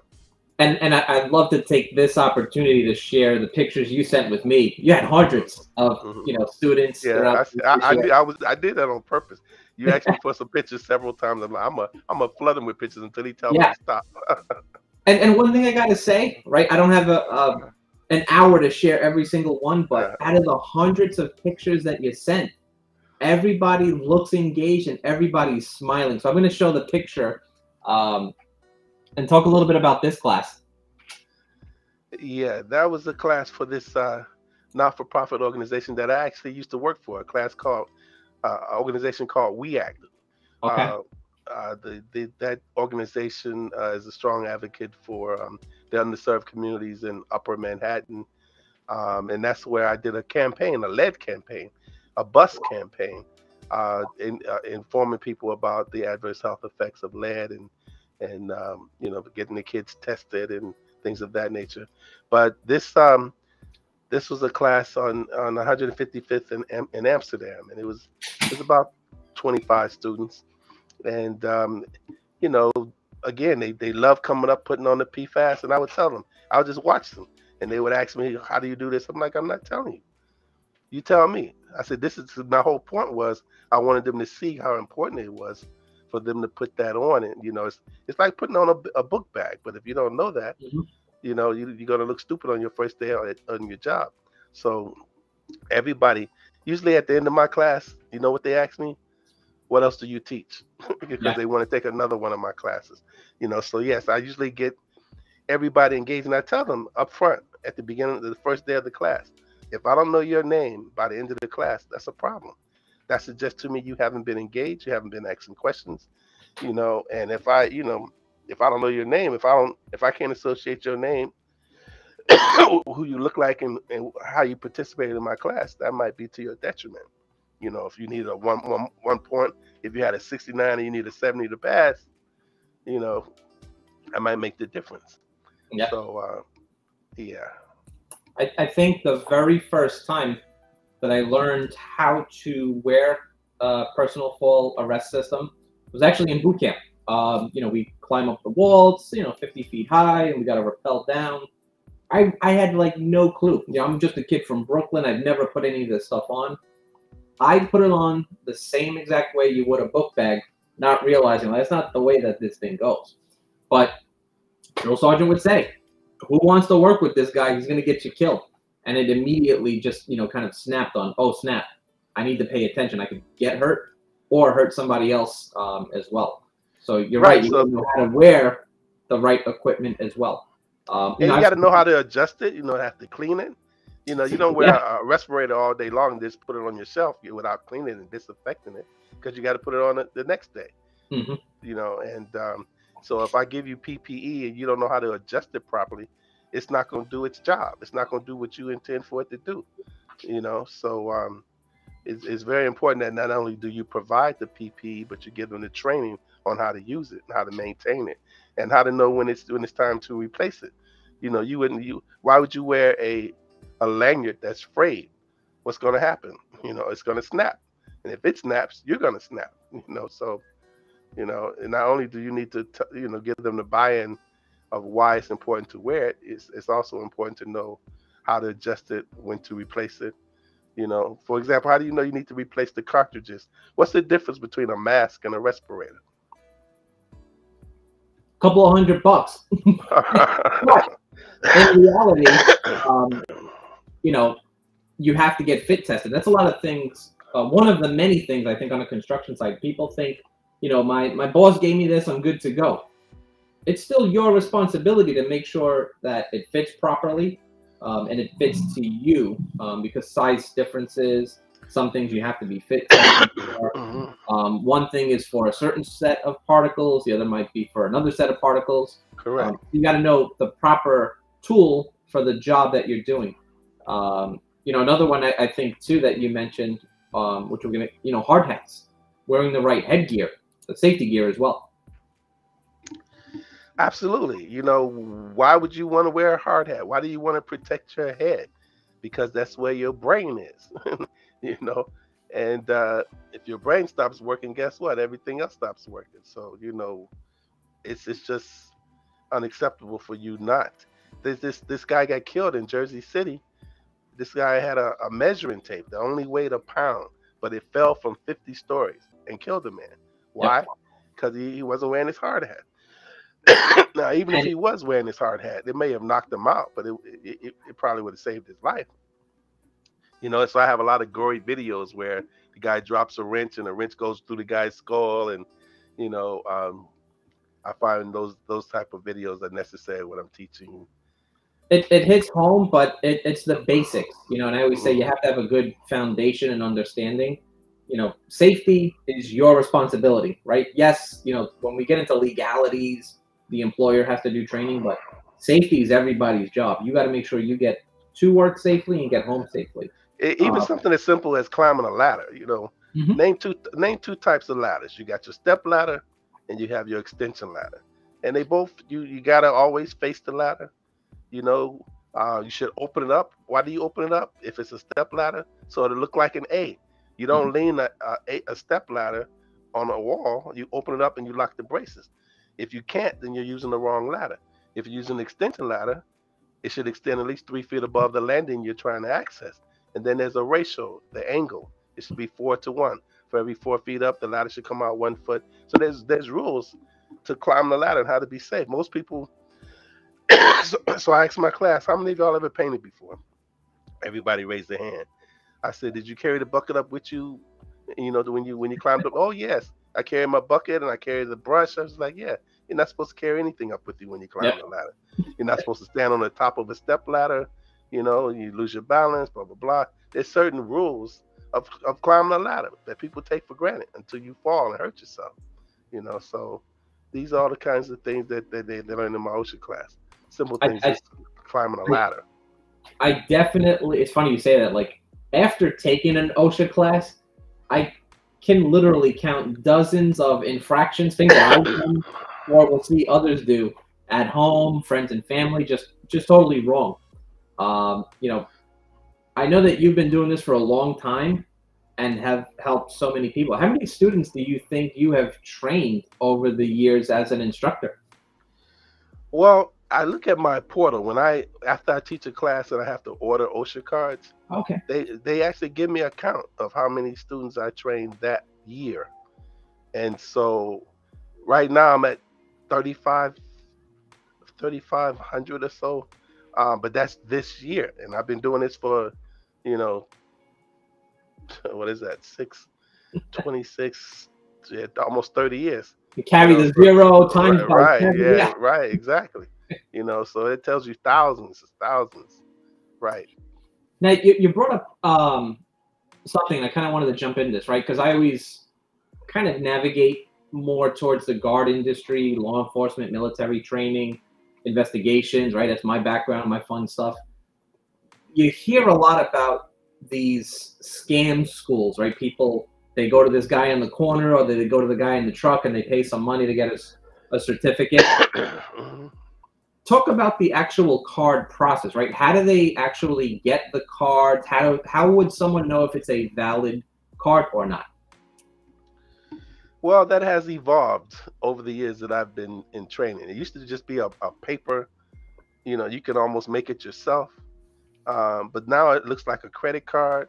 and and I, would love to take this opportunity to share the pictures you sent with me. You had hundreds of mm-hmm. you know students. Yeah, I, I, I, I, was I did that on purpose. You asked me for some pictures several times. I'm like, I'm a I'm a flood them with pictures until he tells yeah. me to stop. and and one thing I gotta say, right? I don't have a, a an hour to share every single one, but yeah. out of the hundreds of pictures that you sent, everybody looks engaged and everybody's smiling. So I'm going to show the picture um, and talk a little bit about this class. Yeah, that was a class for this uh, not-for-profit organization that I actually used to work for. A class called uh, organization called We Act. Okay. Uh, uh, the, the, that organization uh, is a strong advocate for um, the underserved communities in Upper Manhattan, um, and that's where I did a campaign, a lead campaign, a bus campaign, uh, in, uh, informing people about the adverse health effects of lead and and um, you know getting the kids tested and things of that nature. But this um, this was a class on on 155th in, in Amsterdam, and it was it was about 25 students, and um, you know, again, they they love coming up, putting on the PFAS, and I would tell them, I would just watch them, and they would ask me, "How do you do this?" I'm like, "I'm not telling you. You tell me." I said, "This is my whole point was I wanted them to see how important it was." for them to put that on and you know it's it's like putting on a, a book bag but if you don't know that mm-hmm you know, you, you're gonna look stupid on your first day on, on your job. So everybody, usually at the end of my class, you know what they ask me? What else do you teach? because yeah. they want to take another one of my classes. You know, so yes, I usually get everybody engaged, and I tell them up front at the beginning of the first day of the class, if I don't know your name by the end of the class, that's a problem. That suggests to me you haven't been engaged, you haven't been asking questions, you know. And if I, you know, if I don't know your name, if I don't, if I can't associate your name, who you look like, and, and how you participated in my class, that might be to your detriment. You know, if you need a one one one point, if you had a 69 and you need a 70 to pass, you know, that might make the difference. Yeah. So, uh, Yeah. I, I think the very first time that I learned how to wear a personal fall arrest system was actually in boot camp. Um, you know, we climb up the walls, you know, 50 feet high, and we got to rappel down. I, I had like no clue. You know, I'm just a kid from Brooklyn. I've never put any of this stuff on. I put it on the same exact way you would a book bag, not realizing well, that's not the way that this thing goes. But drill sergeant would say, "Who wants to work with this guy? He's going to get you killed." And it immediately just you know kind of snapped on. Oh snap! I need to pay attention. I could get hurt or hurt somebody else um, as well. So you're right. right. You so, know how to wear the right equipment as well. Um, and you, got to know how to adjust it. You know, have to clean it. You know, you don't wear yeah. a, respirator all day long just put it on yourself without cleaning and disinfecting it because you got to put it on the, the next day. Mm-hmm. You know, and um, so if I give you PPE and you don't know how to adjust it properly, it's not going to do its job. It's not going to do what you intend for it to do. You know, so um, it's, it's very important that not only do you provide the PPE, but you give them the training on how to use it and how to maintain it and how to know when it's when it's time to replace it. You know, you wouldn't you why would you wear a a lanyard that's frayed? What's going to happen? You know, it's going to snap, and if it snaps, you're going to snap. You know, so you know, and not only do you need to t- you know give them the buy-in of why it's important to wear it, it's it's also important to know how to adjust it, when to replace it. You know, for example, how do you know you need to replace the cartridges? What's the difference between a mask and a respirator? A couple of hundred bucks. in reality, um, you know, you have to get fit tested. That's a lot of things. Uh, one of the many things I think on a construction site, people think, you know, my my boss gave me this, I'm good to go. It's still your responsibility to make sure that it fits properly um, and it fits to you um, because size differences, some things you have to be fit. Mm-hmm. Um, one thing is for a certain set of particles, the other might be for another set of particles. Correct. Um, you got to know the proper tool for the job that you're doing. Um, you know, another one I, I, think too that you mentioned, um, which we're gonna, you know, hard hats, wearing the right headgear, the safety gear as well. Absolutely. You know, why would you want to wear a hard hat? Why do you want to protect your head? Because that's where your brain is. you know, and uh, if your brain stops working, guess what? Everything else stops working. So you know, it's it's just unacceptable for you not. This this this guy got killed in Jersey City. This guy had a, a measuring tape that only weighed a pound, but it fell from 50 stories and killed a man. Why? Because yep. he, he wasn't wearing his hard hat. now, even if he was wearing his hard hat, it may have knocked him out, but it, it, it probably would have saved his life. You know, so I have a lot of gory videos where the guy drops a wrench and the wrench goes through the guy's skull, and you know, um, I find those those type of videos are necessary when I'm teaching. It, it hits home, but it, it's the basics, you know. And I always say you have to have a good foundation and understanding. You know, safety is your responsibility, right? Yes, you know, when we get into legalities, the employer has to do training, but safety is everybody's job. You got to make sure you get to work safely and get home safely. Even uh, something as simple as climbing a ladder. You know, mm-hmm. name two name two types of ladders. You got your step ladder, and you have your extension ladder. And they both you you gotta always face the ladder. You know, uh, you should open it up. Why do you open it up? If it's a step ladder, so it'll look like an A. You don't mm-hmm. lean a, a, a step ladder on a wall. You open it up and you lock the braces. If you can't, then you're using the wrong ladder. If you're using an extension ladder, it should extend at least three feet above the landing you're trying to access. And then there's a ratio, the angle. It should be four to one. For every four feet up, the ladder should come out one foot. So there's there's rules to climb the ladder and how to be safe. Most people. so, so I asked my class, how many of y'all ever painted before? Everybody raised their hand. I said, did you carry the bucket up with you? You know, when you when you climbed up? Oh yes, I carry my bucket and I carry the brush. I was like, yeah, you're not supposed to carry anything up with you when you climb the ladder. You're not supposed to stand on the top of a step ladder you know, you lose your balance, blah blah blah. There's certain rules of, of climbing a ladder that people take for granted until you fall and hurt yourself. You know, so these are the kinds of things that, that they, they learn in my OSHA class. Simple things, I, I, just climbing a ladder. I definitely. It's funny you say that. Like after taking an OSHA class, I can literally count dozens of infractions, things I've done or will see others do at home, friends and family, just just totally wrong. Um, you know, I know that you've been doing this for a long time and have helped so many people. How many students do you think you have trained over the years as an instructor? Well, I look at my portal when I after I teach a class and I have to order OSHA cards. Okay. They they actually give me a count of how many students I trained that year. And so right now I'm at 35 3500 or so. Um, but that's this year and I've been doing this for, you know, what is that? 6 26 yeah, almost 30 years. You carry you know, the zero times right, right yeah, yeah, right, exactly. you know, so it tells you thousands, thousands, right? Now you, you brought up um, something I kind of wanted to jump into this, right? Because I always kind of navigate more towards the guard industry, law enforcement, military training, investigations, right? That's my background, my fun stuff. You hear a lot about these scam schools, right? People they go to this guy in the corner or they go to the guy in the truck and they pay some money to get a, a certificate. Talk about the actual card process, right? How do they actually get the cards? How how would someone know if it's a valid card or not? Well, that has evolved over the years that I've been in training. It used to just be a, a paper, you know, you can almost make it yourself. Um, but now it looks like a credit card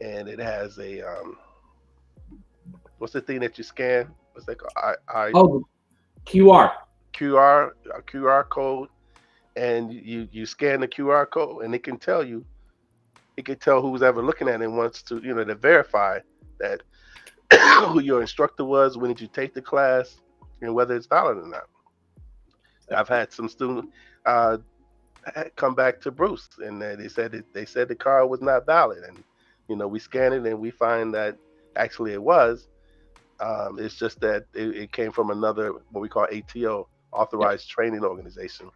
and it has a um, what's the thing that you scan? What's that called? I, I oh, QR. QR QR code, and you you scan the QR code, and it can tell you, it can tell who's ever looking at it wants to you know to verify that who your instructor was, when did you take the class, and whether it's valid or not. I've had some students uh, come back to Bruce, and they said it, they said the card was not valid, and you know we scan it and we find that actually it was, um, it's just that it, it, came from another what we call ATO, authorized training organization.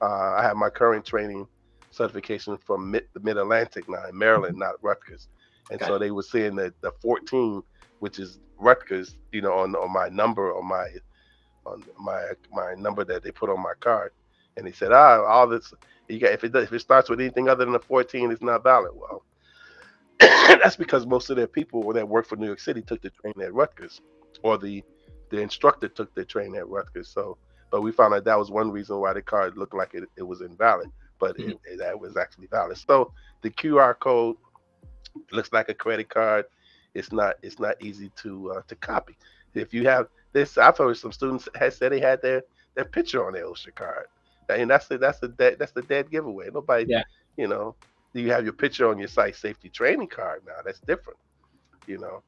Uh, I have my current training certification from mid, the Mid Atlantic now in Maryland, not Rutgers, and okay. so they were saying that the 14, which is Rutgers, you know, on, on my number on my on my my number that they put on my card, and he said, ah, all this you got if it does, if it starts with anything other than a 14, it's not valid. Well, that's because most of their people that work for New York City took the train at Rutgers, or the the instructor took the train at Rutgers. So, but we found out that was one reason why the card looked like it, it was invalid, but mm-hmm. it, it, that was actually valid. So the QR code looks like a credit card. It's not it's not easy to uh, to copy. If you have this, I've heard some students had said they had their their picture on their OSHA card, and that's the that's the dead that's the dead giveaway. Nobody, yeah. you know, you have your picture on your site safety training card now. That's different, you know.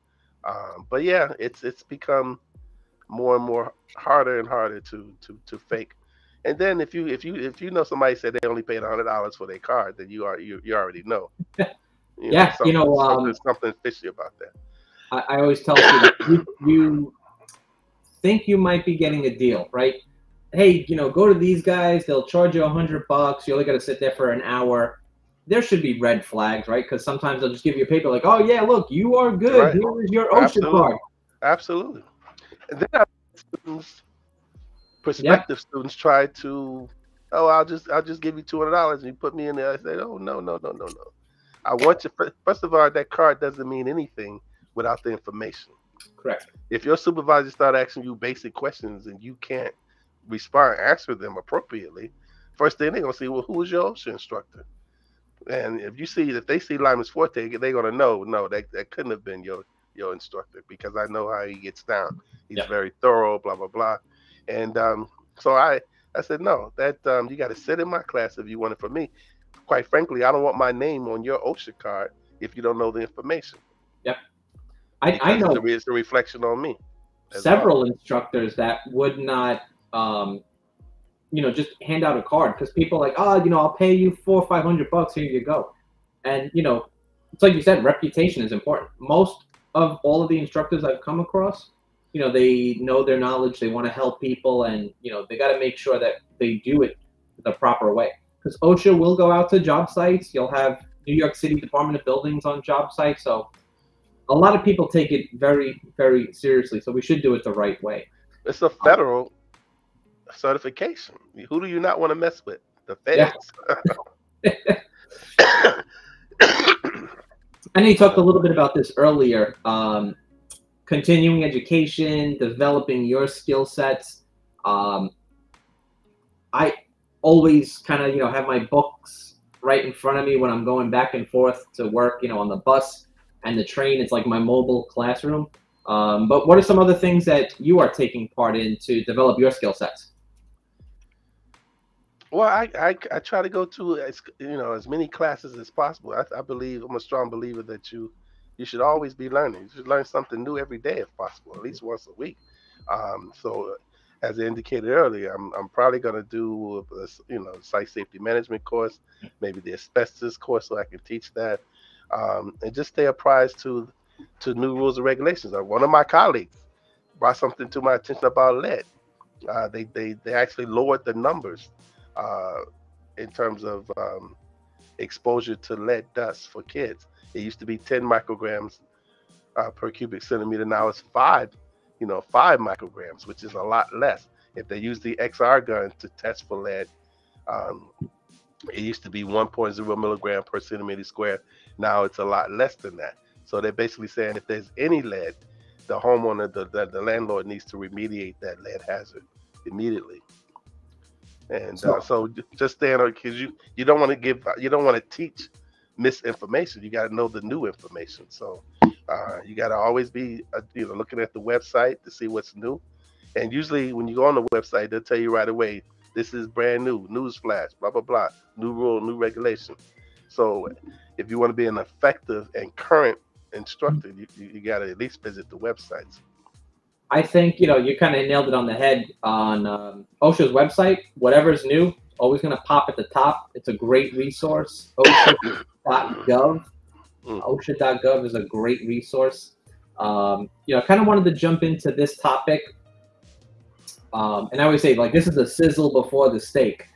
Um, but yeah, it's it's become more and more harder and harder to to to fake. And then if you if you if you know somebody said they only paid hundred dollars for their card, then you are you, you already know. You yeah, know, you know, um, something fishy about that. I, I always tell people you, you think you might be getting a deal, right? Hey, you know, go to these guys. They'll charge you a hundred bucks. You only got to sit there for an hour there should be red flags, right? Because sometimes they'll just give you a paper like, "Oh yeah, look, you are good. Right. Here is your Absolutely. card." Absolutely. And then students, prospective yep. students try to, "Oh, I'll just I'll just give you two hundred dollars and you put me in there." I say, "Oh no, no, no, no, no. I want you." First of all, that card doesn't mean anything without the information. Correct. If your supervisor start asking you basic questions and you can't respond, answer them appropriately, first thing they're gonna say, "Well, who was your OSHA instructor?" And if you see if they see Limas Forte, they're gonna know no, that, that couldn't have been your your instructor because I know how he gets down. He's yeah. very thorough, blah blah blah. And um, so I I said no, that um, you got to sit in my class if you want it from me. Quite frankly, I don't want my name on your OSHA card if you don't know the information. Yep, I, I know it's a reflection on me. Several well. instructors that would not um, you know, just hand out a card because people like, oh, you know, I'll pay you four or five hundred bucks. Here you go. And you know, it's like you said, reputation is important. Most of all of the instructors I've come across, you know, they know their knowledge. They want to help people, and you know, they got to make sure that they do it the proper way. Because OSHA will go out to job sites. You'll have New York City Department of Buildings on job sites, so a lot of people take it very, very seriously. So we should do it the right way. It's a federal certification. Who do you not want to mess with? The feds. Yeah. I know you talked a little bit about this earlier. Um, continuing education, developing your skill sets. Um, I always kind of you know have my books right in front of me when I'm going back and forth to work. You know, on the bus and the train. It's like my mobile classroom. Um, but what are some other things that you are taking part in to develop your skill sets? Well, I, I, I try to go to as you know as many classes as possible. I, I believe I'm a strong believer that you you should always be learning. You should learn something new every day if possible, at least once a week. Um, so, as I indicated earlier, I'm, I'm probably going to do a, you know site safety management course, maybe the asbestos course, so I can teach that, um, and just stay apprised to to new rules and regulations. Uh, one of my colleagues brought something to my attention about lead. Uh, they, they they actually lowered the numbers uh, in terms of um, exposure to lead dust for kids. It used to be 10 micrograms uh, per cubic centimeter. Now it's five, you know, five micrograms, which is a lot less. If they use the XR gun to test for lead, um, it used to be 1.0 milligram per centimeter square. Now it's a lot less than that. So they're basically saying if there's any lead, the homeowner, the, the, the landlord needs to remediate that lead hazard immediately. And so, uh, so just stay on because you you don't want to give you don't want to teach misinformation. You got to know the new information. So uh, you got to always be uh, you know looking at the website to see what's new. And usually when you go on the website, they'll tell you right away this is brand new, news flash, blah blah blah, new rule, new regulation. So if you want to be an effective and current instructor, you, you got to at least visit the websites. I think you know you kind of nailed it on the head on um, OSHA's website. Whatever's new, always going to pop at the top. It's a great resource. OSHA.gov. Mm. OSHA.gov is a great resource. Um, you know, I kind of wanted to jump into this topic, um, and I always say like this is a sizzle before the steak.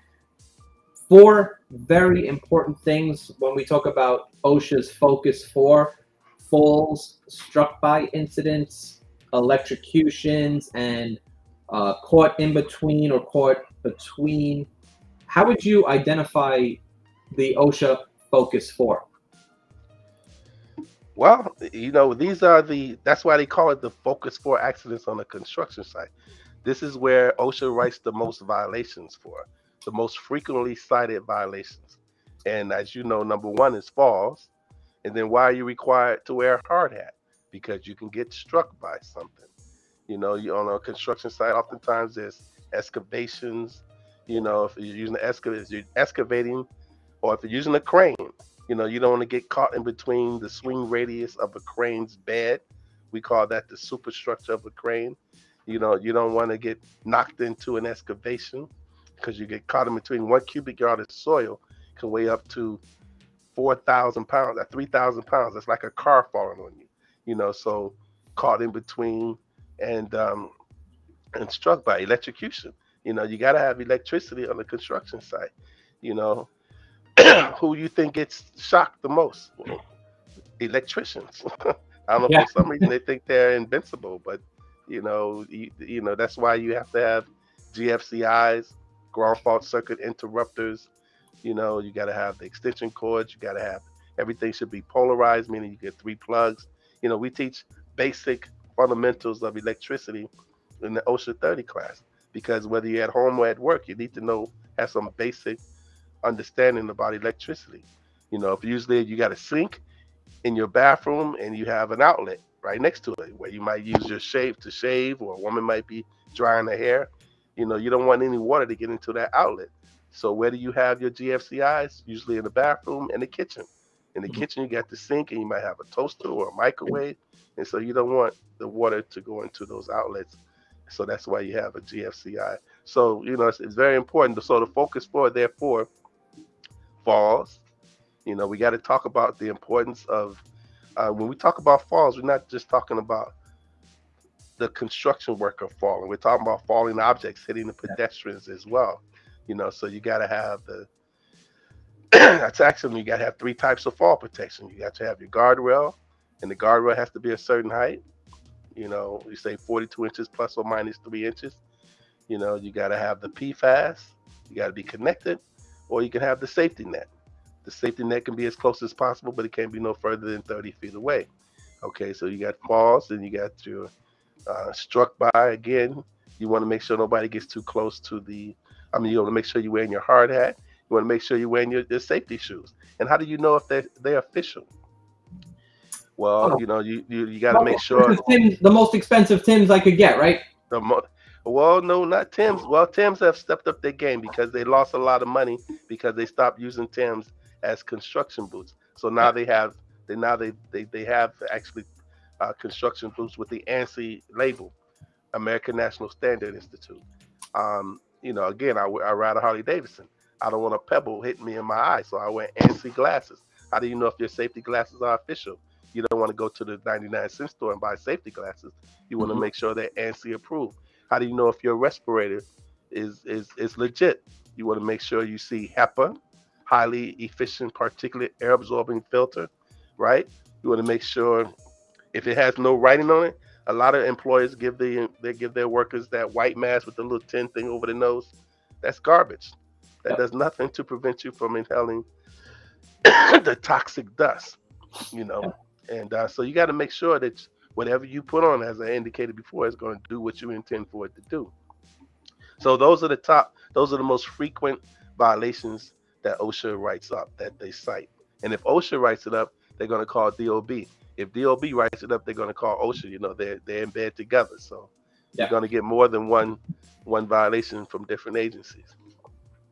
Four very important things when we talk about OSHA's focus for falls struck by incidents, electrocutions, and uh, caught in between or caught between. How would you identify the OSHA focus for? Well, you know, these are the that's why they call it the focus for accidents on a construction site. This is where OSHA writes the most violations for, the most frequently cited violations. And as you know, number one is falls. And then why are you required to wear a hard hat? Because you can get struck by something. You know, you on a construction site, oftentimes there's excavations. You know, if you're using the excavator, you're excavating, or if you're using a crane, you know, you don't want to get caught in between the swing radius of a crane's bed. We call that the superstructure of a crane. You know, you don't want to get knocked into an excavation because you get caught in between one cubic yard of soil can weigh up to four thousand pounds, at three thousand pounds. That's like a car falling on you, you know. So caught in between and um, and struck by electrocution. You know, you got to have electricity on the construction site. You know, who you think gets shocked the most? Well, electricians. I don't know yeah. for some reason they think they're invincible, but you know, you, you know that's why you have to have GFCIs, ground fault circuit interrupters, you know, you got to have the extension cords. You got to have everything should be polarized, meaning you get three plugs. You know, we teach basic fundamentals of electricity in the OSHA 30 class because whether you're at home or at work, you need to know have some basic understanding about electricity. You know, if usually you got a sink in your bathroom and you have an outlet right next to it where you might use your shave to shave, or a woman might be drying her hair. You know, you don't want any water to get into that outlet. So where do you have your GFCIs? Usually in the bathroom and the kitchen. In the mm-hmm. kitchen, you got the sink and you might have a toaster or a microwave. And so you don't want the water to go into those outlets. So that's why you have a GFCI. So, you know, it's, it's very important. To so the focus for, therefore, falls. You know, we got to talk about the importance of, uh, when we talk about falls, we're not just talking about the construction worker falling. We're talking about falling objects hitting the pedestrians as well. You know, so you got to have the that's them, you got to have three types of fall protection. You got to have your guardrail, and the guardrail has to be a certain height. You know, you say 42 inches plus or minus three inches. You know, you got to have the PFAS. You got to be connected, or you can have the safety net. The safety net can be as close as possible, but it can't be no further than 30 feet away. Okay, so you got falls and you got your uh, struck by again. You want to make sure nobody gets too close to the. I mean, you want to make sure you're wearing your hard hat. You want to make sure you're wearing your, your safety shoes. And how do you know if they're, they're official? Well, oh. you know, you you, you got to make sure. Tim's, the most expensive Tims I could get, right? The mo- well, no, not Tim's. Well, Tim's have stepped up their game because they lost a lot of money because they stopped using Tim's as construction boots. So now they have they now they they, they have actually uh, construction boots with the ANSI label, American National Standard Institute. Um, you know, again, I, I ride a Harley Davidson. I don't want a pebble hitting me in my eye, so I wear ANSI glasses. How do you know if your safety glasses are official? You don't want to go to the 99 cent store and buy safety glasses. You want mm-hmm. to make sure they're ANSI approved. How do you know if your respirator is is is legit? You want to make sure you see HEPA, highly efficient particulate air absorbing filter, right? You want to make sure if it has no writing on it. A lot of employers give the they give their workers that white mask with the little tin thing over the nose. That's garbage. That yep. does nothing to prevent you from inhaling the toxic dust. You know, and uh, so you got to make sure that whatever you put on, as I indicated before, is going to do what you intend for it to do. So those are the top, those are the most frequent violations that OSHA writes up that they cite. And if OSHA writes it up, they're going to call DOB. If DOB writes it up, they're going to call OSHA. You know, they're they're in bed together. So yeah. you're going to get more than one one violation from different agencies.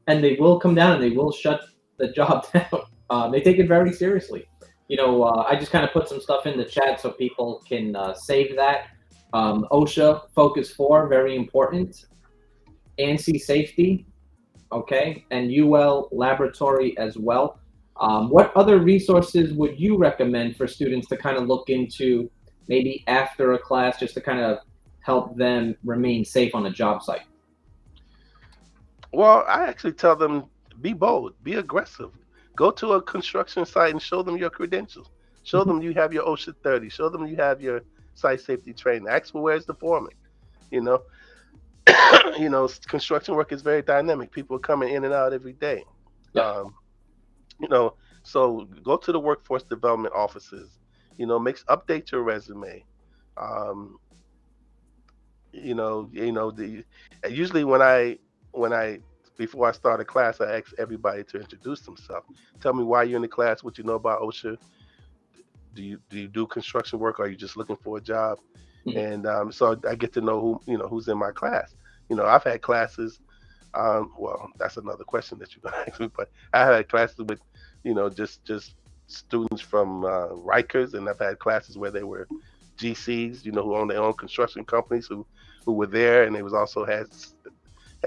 And they will come down and they will shut the job down. Uh, they take it very seriously you know, uh, I just kind of put some stuff in the chat so people can uh, save that. Um, OSHA Focus 4, very important. ANSI Safety, okay, and UL Laboratory as well. Um, what other resources would you recommend for students to kind of look into maybe after a class just to kind of help them remain safe on a job site? Well, I actually tell them be bold, be aggressive, Go to a construction site and show them your credentials. Show mm-hmm. them you have your OSHA 30. Show them you have your site safety training. Ask for where's the foreman. You know, you know, construction work is very dynamic. People are coming in and out every day. Yeah. Um, you know, so go to the workforce development offices. You know, makes update your resume. Um, you know, you know the usually when I when I before I start a class, I ask everybody to introduce themselves. Tell me why you're in the class, what you know about OSHA. Do you do you do construction work? Or are you just looking for a job? Mm-hmm. And um, so I get to know who you know who's in my class. You know, I've had classes. Um, well, that's another question that you're gonna ask me. But I had classes with, you know, just just students from uh, Rikers, and I've had classes where they were GCs, you know, who own their own construction companies, who who were there, and they was also had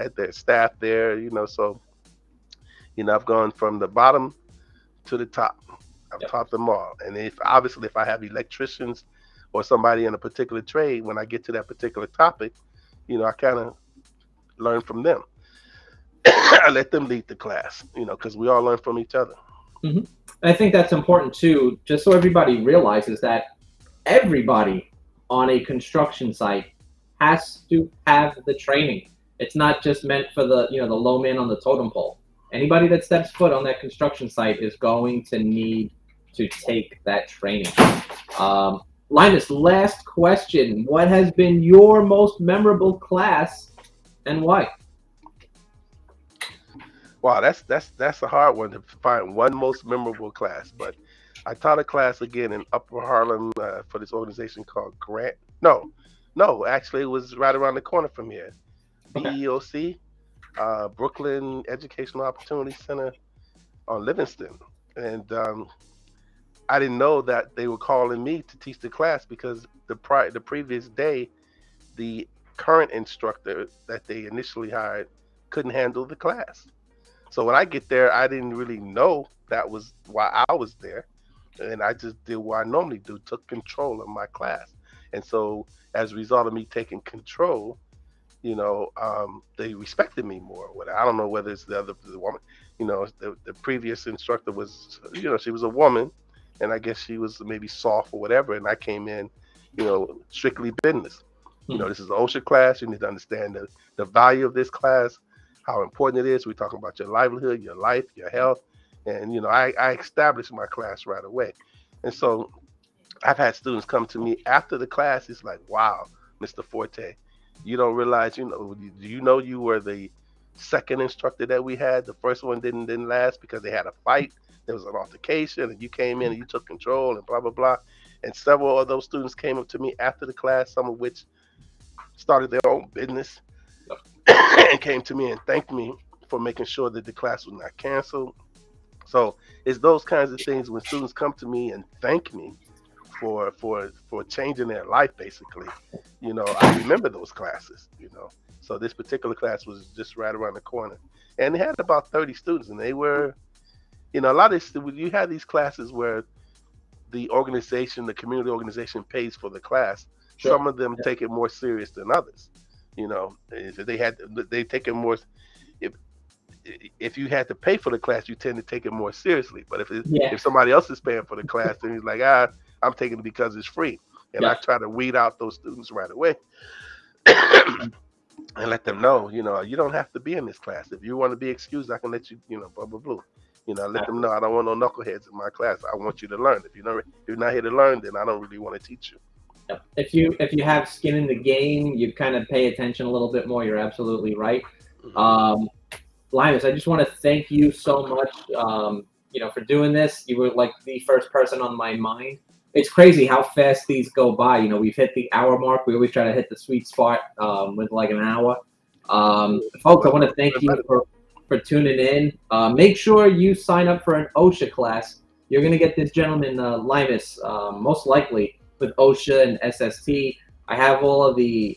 had their staff there, you know. So, you know, I've gone from the bottom to the top. I've yep. taught them all. And if obviously if I have electricians or somebody in a particular trade, when I get to that particular topic, you know, I kind of learn from them. I let them lead the class, you know, because we all learn from each other. Mm-hmm. I think that's important too, just so everybody realizes that everybody on a construction site has to have the training. It's not just meant for the you know the low man on the totem pole. Anybody that steps foot on that construction site is going to need to take that training. Um, Limas, last question: What has been your most memorable class, and why? Wow, that's that's that's a hard one to find one most memorable class. But I taught a class again in Upper Harlem uh, for this organization called Grant. No, no, actually, it was right around the corner from here. BEOC, uh, Brooklyn Educational Opportunity Center on Livingston. And um, I didn't know that they were calling me to teach the class because the pri- the previous day, the current instructor that they initially hired couldn't handle the class. So when I get there, I didn't really know that was why I was there. And I just did what I normally do, took control of my class. And so as a result of me taking control, you know, um, they respected me more. I don't know whether it's the other the woman, you know, the, the previous instructor was, you know, she was a woman, and I guess she was maybe soft or whatever. And I came in, you know, strictly business. You know, hmm. this is an OSHA class. You need to understand the, the value of this class, how important it is. We're talking about your livelihood, your life, your health, And you know, I, I established my class right away. And so I've had students come to me after the class. It's like, wow, Mr. Forte, you don't realize, you know, do you know you were the second instructor that we had? The first one didn't didn't last because they had a fight. There was an altercation, and you came in and you took control, and blah blah blah. And several of those students came up to me after the class, some of which started their own business, and came to me and thanked me for making sure that the class was not canceled. So it's those kinds of things when students come to me and thank me for for for changing their life basically you know i remember those classes you know so this particular class was just right around the corner and they had about 30 students and they were you know a lot of you have these classes where the organization the community organization pays for the class sure. some of them yeah. take it more serious than others you know they had they take it more if if you had to pay for the class, you tend to take it more seriously. But if it, yeah. if somebody else is paying for the class, then he's like, ah, I'm taking it because it's free. And yeah. I try to weed out those students right away and let them know, you know, you don't have to be in this class. If you want to be excused, I can let you, you know, blah, blah, blah. You know, let them know I don't want no knuckleheads in my class. I want you to learn. If you're not, if you're not here to learn, then I don't really want to teach you. If you if you have skin in the game, you kind of pay attention a little bit more. You're absolutely right. Mm-hmm. Um, Limas, I just want to thank you so much. Um, you know, for doing this. You were like the first person on my mind it's crazy how fast these go by. You know, we've hit the hour mark. We always try to hit the sweet spot um, with like an hour. Um, folks, I want to thank you for, for tuning in. Uh, make sure you sign up for an OSHA class. You're going to get this gentleman, uh, Limas, um, most likely with OSHA and SST. I have all of the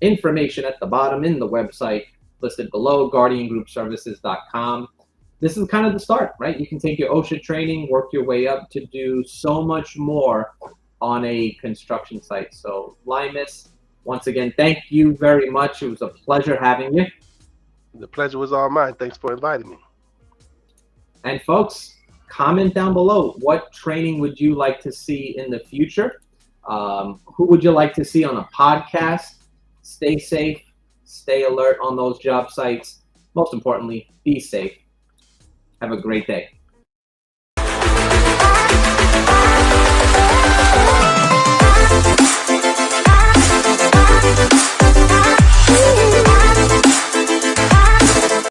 information at the bottom in the website listed below, guardiangroupservices.com this is kind of the start, right? You can take your OSHA training, work your way up to do so much more on a construction site. So, Limas, once again, thank you very much. It was a pleasure having you. The pleasure was all mine. Thanks for inviting me. And, folks, comment down below what training would you like to see in the future? Um, who would you like to see on a podcast? Stay safe, stay alert on those job sites. Most importantly, be safe. Have a great day.